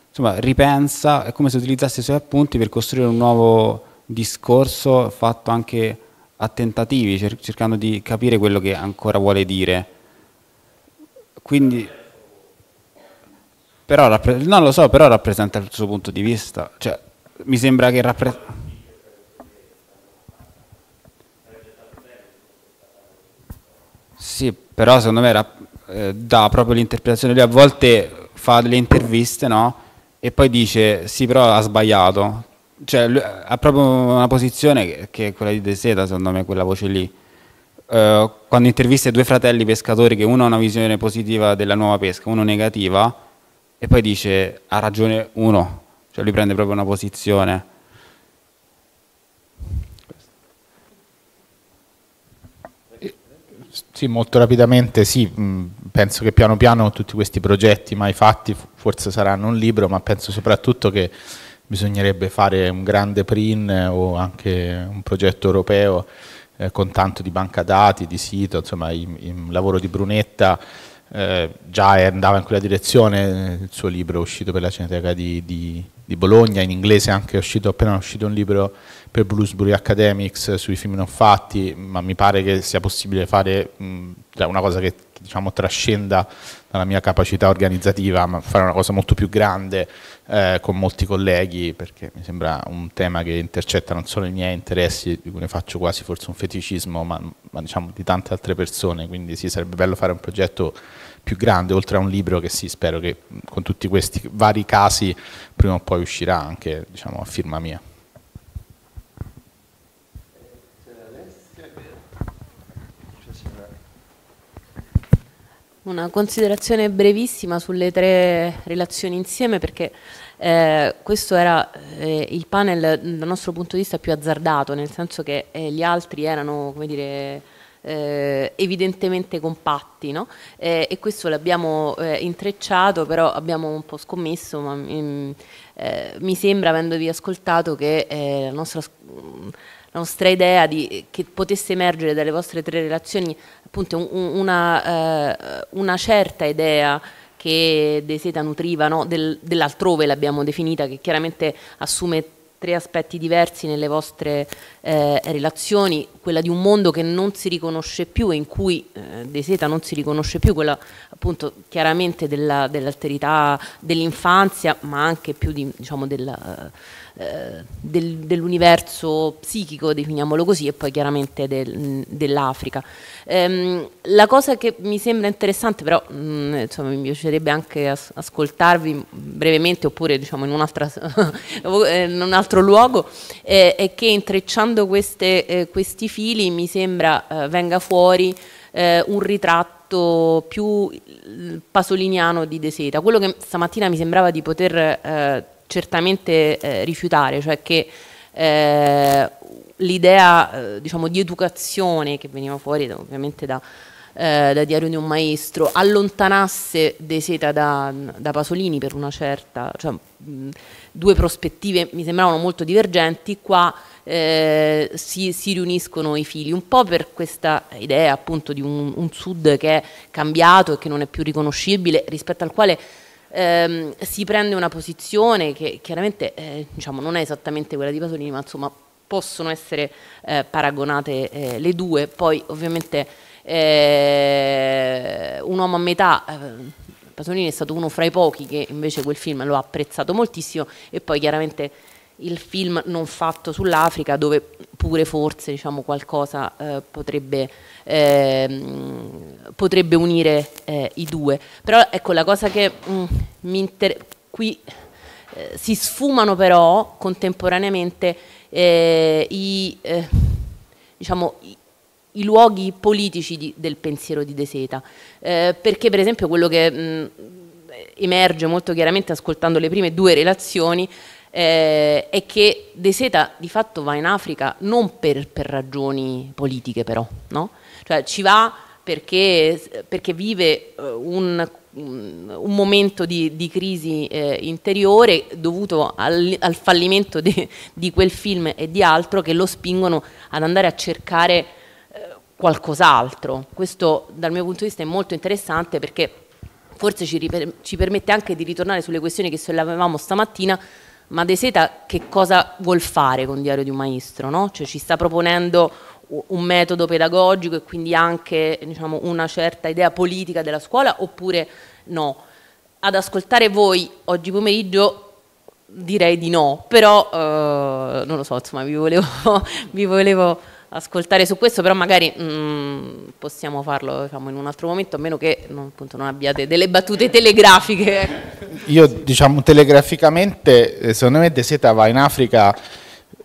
insomma ripensa è come se utilizzasse i suoi appunti per costruire un nuovo discorso fatto anche a tentativi cer cercando di capire quello che ancora vuole dire. Quindi però non lo so però rappresenta il suo punto di vista. Cioè mi sembra che rappresenta Sì, però secondo me eh, dà proprio l'interpretazione. Lui a volte fa delle interviste, no? E poi dice, sì, però ha sbagliato. Cioè, lui ha proprio una posizione che, che, è quella di De Seta, secondo me, quella voce lì. Uh, quando intervista due fratelli pescatori, che uno ha una visione positiva della nuova pesca, uno negativa, e poi dice, ha ragione uno. Cioè, lui prende proprio una posizione. Sì, molto rapidamente sì, penso che piano piano tutti questi progetti mai fatti forse saranno un libro, ma penso soprattutto che bisognerebbe fare un grande PRIN o anche un progetto europeo eh, con tanto di banca dati, di sito, insomma il, lavoro di Brunetta eh, già andava in quella direzione, il suo libro è uscito per la Cineteca di, di, di Bologna, in inglese anche è uscito, appena uscito un libro per Bluesbury Academics sui film non fatti, ma mi pare che sia possibile fare mh, cioè una cosa che diciamo, trascenda dalla mia capacità organizzativa, ma fare una cosa molto più grande eh, con molti colleghi, perché mi sembra un tema che intercetta non solo i miei interessi, di cui ne faccio quasi forse un feticismo, ma, ma diciamo di tante altre persone, quindi sì, sarebbe bello fare un progetto più grande, oltre a un libro che sì, spero che con tutti questi vari casi prima o poi uscirà anche diciamo, a firma mia. Una considerazione brevissima sulle tre relazioni insieme perché eh, questo era eh, il panel dal nostro punto di vista più azzardato, nel senso che eh, gli altri erano, come dire, eh, evidentemente compatti no? eh, e questo l'abbiamo eh, intrecciato però abbiamo un po' scommesso ma mm, mi sembra avendovi ascoltato che la nostra la nostra idea di, che potesse emergere dalle vostre tre relazioni appunto un, una, eh, una, certa idea che De Seta nutriva no? Del, dell'altrove l'abbiamo definita che chiaramente assume tre aspetti diversi nelle vostre eh, relazioni, quella di un mondo che non si riconosce più e in cui eh, De Seta non si riconosce più, quella appunto chiaramente dell'alterità dell'infanzia, ma anche più di, diciamo, della, eh, del, dell'universo psichico, definiamolo così, e poi chiaramente del, dell'Africa. Ehm, la cosa che mi sembra interessante, però mh, mm, insomma, mi piacerebbe anche as ascoltarvi brevemente oppure diciamo, in, eh, in, un altro luogo, eh, è che intrecciando queste, eh, questi fili mi sembra eh, venga fuori un ritratto più pasoliniano di De Seta. Quello che stamattina mi sembrava di poter eh, certamente eh, rifiutare, cioè che eh, l'idea eh, diciamo, di educazione che veniva fuori da, ovviamente da, eh, da, Diario di un Maestro allontanasse De Seta da, da Pasolini per una certa, cioè, mh, due prospettive mi sembravano molto divergenti, qua eh, si, si, riuniscono i fili, un po' per questa idea appunto di un, un, Sud che è cambiato e che non è più riconoscibile, rispetto al quale ehm, si prende una posizione che chiaramente eh, diciamo, non è esattamente quella di Pasolini, ma insomma possono essere eh, paragonate eh, le due, poi ovviamente eh, un uomo a metà Pasolini è stato uno fra i pochi che invece quel film lo ha apprezzato moltissimo e poi chiaramente il film non fatto sull'Africa dove pure forse diciamo, qualcosa eh, potrebbe, eh, potrebbe, unire eh, i due. Però ecco la cosa che mh, mm, mi interessa, qui eh, si sfumano però contemporaneamente eh, i, eh, diciamo, i, i luoghi politici di, del pensiero di De Seta, eh, perché per esempio quello che mh, emerge molto chiaramente ascoltando le prime due relazioni eh, è che De Seta di fatto va in Africa non per, per ragioni politiche però, no? Cioè ci va perché, perché vive eh, un, un, momento di, di crisi eh, interiore dovuto al, al fallimento de, di quel film e di altro che lo spingono ad andare a cercare qualcos'altro. Questo dal mio punto di vista è molto interessante perché forse ci, ci, permette anche di ritornare sulle questioni che sollevavamo stamattina, ma De Seta che cosa vuol fare con Diario di un Maestro? No? Cioè, ci sta proponendo un metodo pedagogico e quindi anche diciamo, una certa idea politica della scuola oppure no? Ad ascoltare voi oggi pomeriggio direi di no, però eh, non lo so, insomma vi volevo, vi volevo ascoltare su questo, però magari mh, mm, possiamo farlo diciamo, in un altro momento, a meno che non, appunto, non abbiate delle battute telegrafiche. Io diciamo telegraficamente, eh, secondo me De Seta va in Africa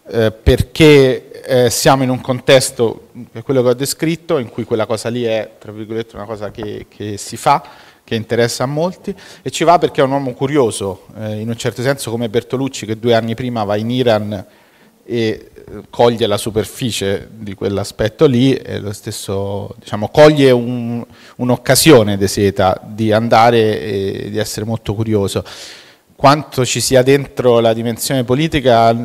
eh, perché eh, siamo in un contesto, che è quello che ho descritto, in cui quella cosa lì è, tra virgolette, una cosa che, che si fa, che interessa a molti, e ci va perché è un uomo curioso, eh, in un certo senso come Bertolucci che due anni prima va in Iran e coglie la superficie di quell'aspetto lì e lo stesso, diciamo, coglie un, un'occasione di Seta di andare e di essere molto curioso. Quanto ci sia dentro la dimensione politica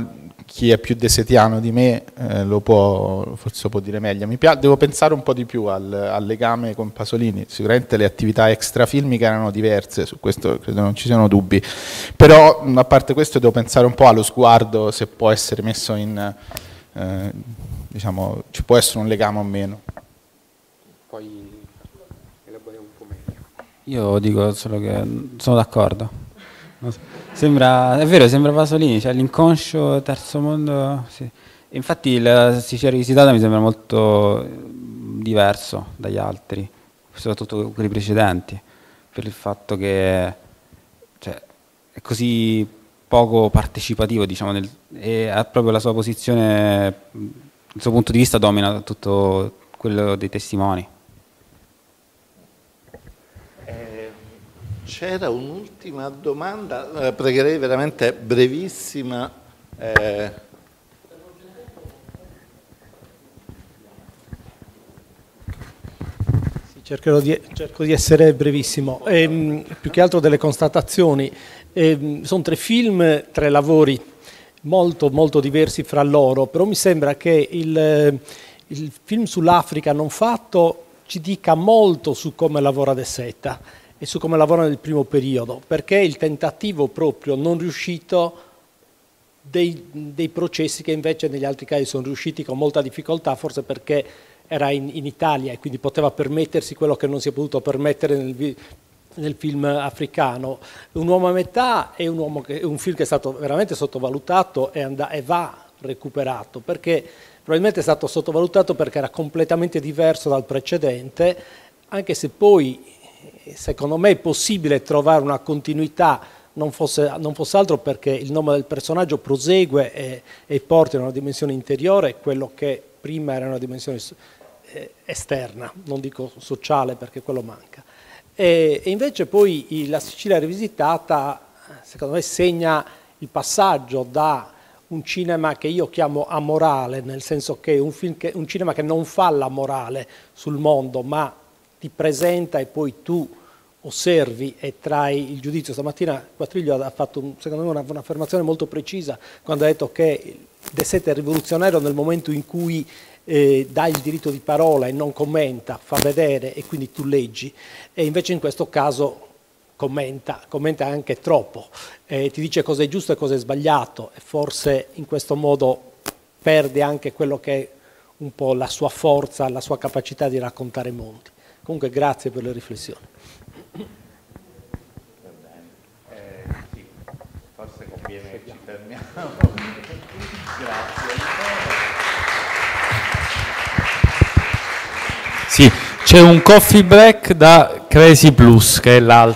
chi è più desetiano di me eh, lo può, forse lo può dire meglio. Mi piace, devo pensare un po' di più al, al, legame con Pasolini, sicuramente le attività extrafilmiche erano diverse, su questo credo non ci siano dubbi, però a parte questo devo pensare un po' allo sguardo se può essere messo in, eh, diciamo, ci può essere un legame o meno. Poi elaboriamo un po' meglio. Io dico solo che sono d'accordo. Sembra, è vero, sembra Pasolini, cioè l'inconscio terzo mondo. Sì. Infatti la Sicilia rivisitata mi sembra molto diverso dagli altri, soprattutto quelli precedenti, per il fatto che cioè, è così poco partecipativo, diciamo, nel, e ha proprio la sua posizione, il suo punto di vista domina tutto quello dei testimoni. C'era un'ultima domanda, eh, pregherei veramente brevissima. Eh. Sì, di, cerco di essere brevissimo. Ehm, più che altro delle constatazioni. Ehm, sono tre film, tre lavori molto, molto diversi fra loro, però mi sembra che il, il film sull'Africa non fatto ci dica molto su come lavora De Seta e su come lavora nel primo periodo, perché il tentativo proprio non riuscito dei, dei, processi che invece negli altri casi sono riusciti con molta difficoltà, forse perché era in, in Italia e quindi poteva permettersi quello che non si è potuto permettere nel, nel film africano. Un uomo a metà è un, che, un film che è stato veramente sottovalutato e, and- e va recuperato, perché probabilmente è stato sottovalutato perché era completamente diverso dal precedente, anche se poi secondo me è possibile trovare una continuità, non fosse, non fosse altro perché il nome del personaggio prosegue e, e, porta in una dimensione interiore quello che prima era una dimensione eh, esterna, non dico sociale perché quello manca. E, e invece poi la Sicilia rivisitata, secondo me, segna il passaggio da un cinema che io chiamo amorale, nel senso che è un, un cinema che non fa la morale sul mondo, ma ti presenta e poi tu osservi e trai il giudizio. Stamattina Quattriglio ha fatto, secondo me, un'affermazione molto precisa quando ha detto che De Sette è rivoluzionario nel momento in cui eh, dà il diritto di parola e non commenta, fa vedere e quindi tu leggi, e invece in questo caso commenta, commenta anche troppo, eh, ti dice cosa è giusto e cosa è sbagliato e forse in questo modo perde anche quello che è un po' la sua forza, la sua capacità di raccontare mondi. Comunque grazie per le riflessioni. Forse conviene ci fermiamo. Grazie. Sì, c'è un coffee break da Crazy Plus che è l'altro.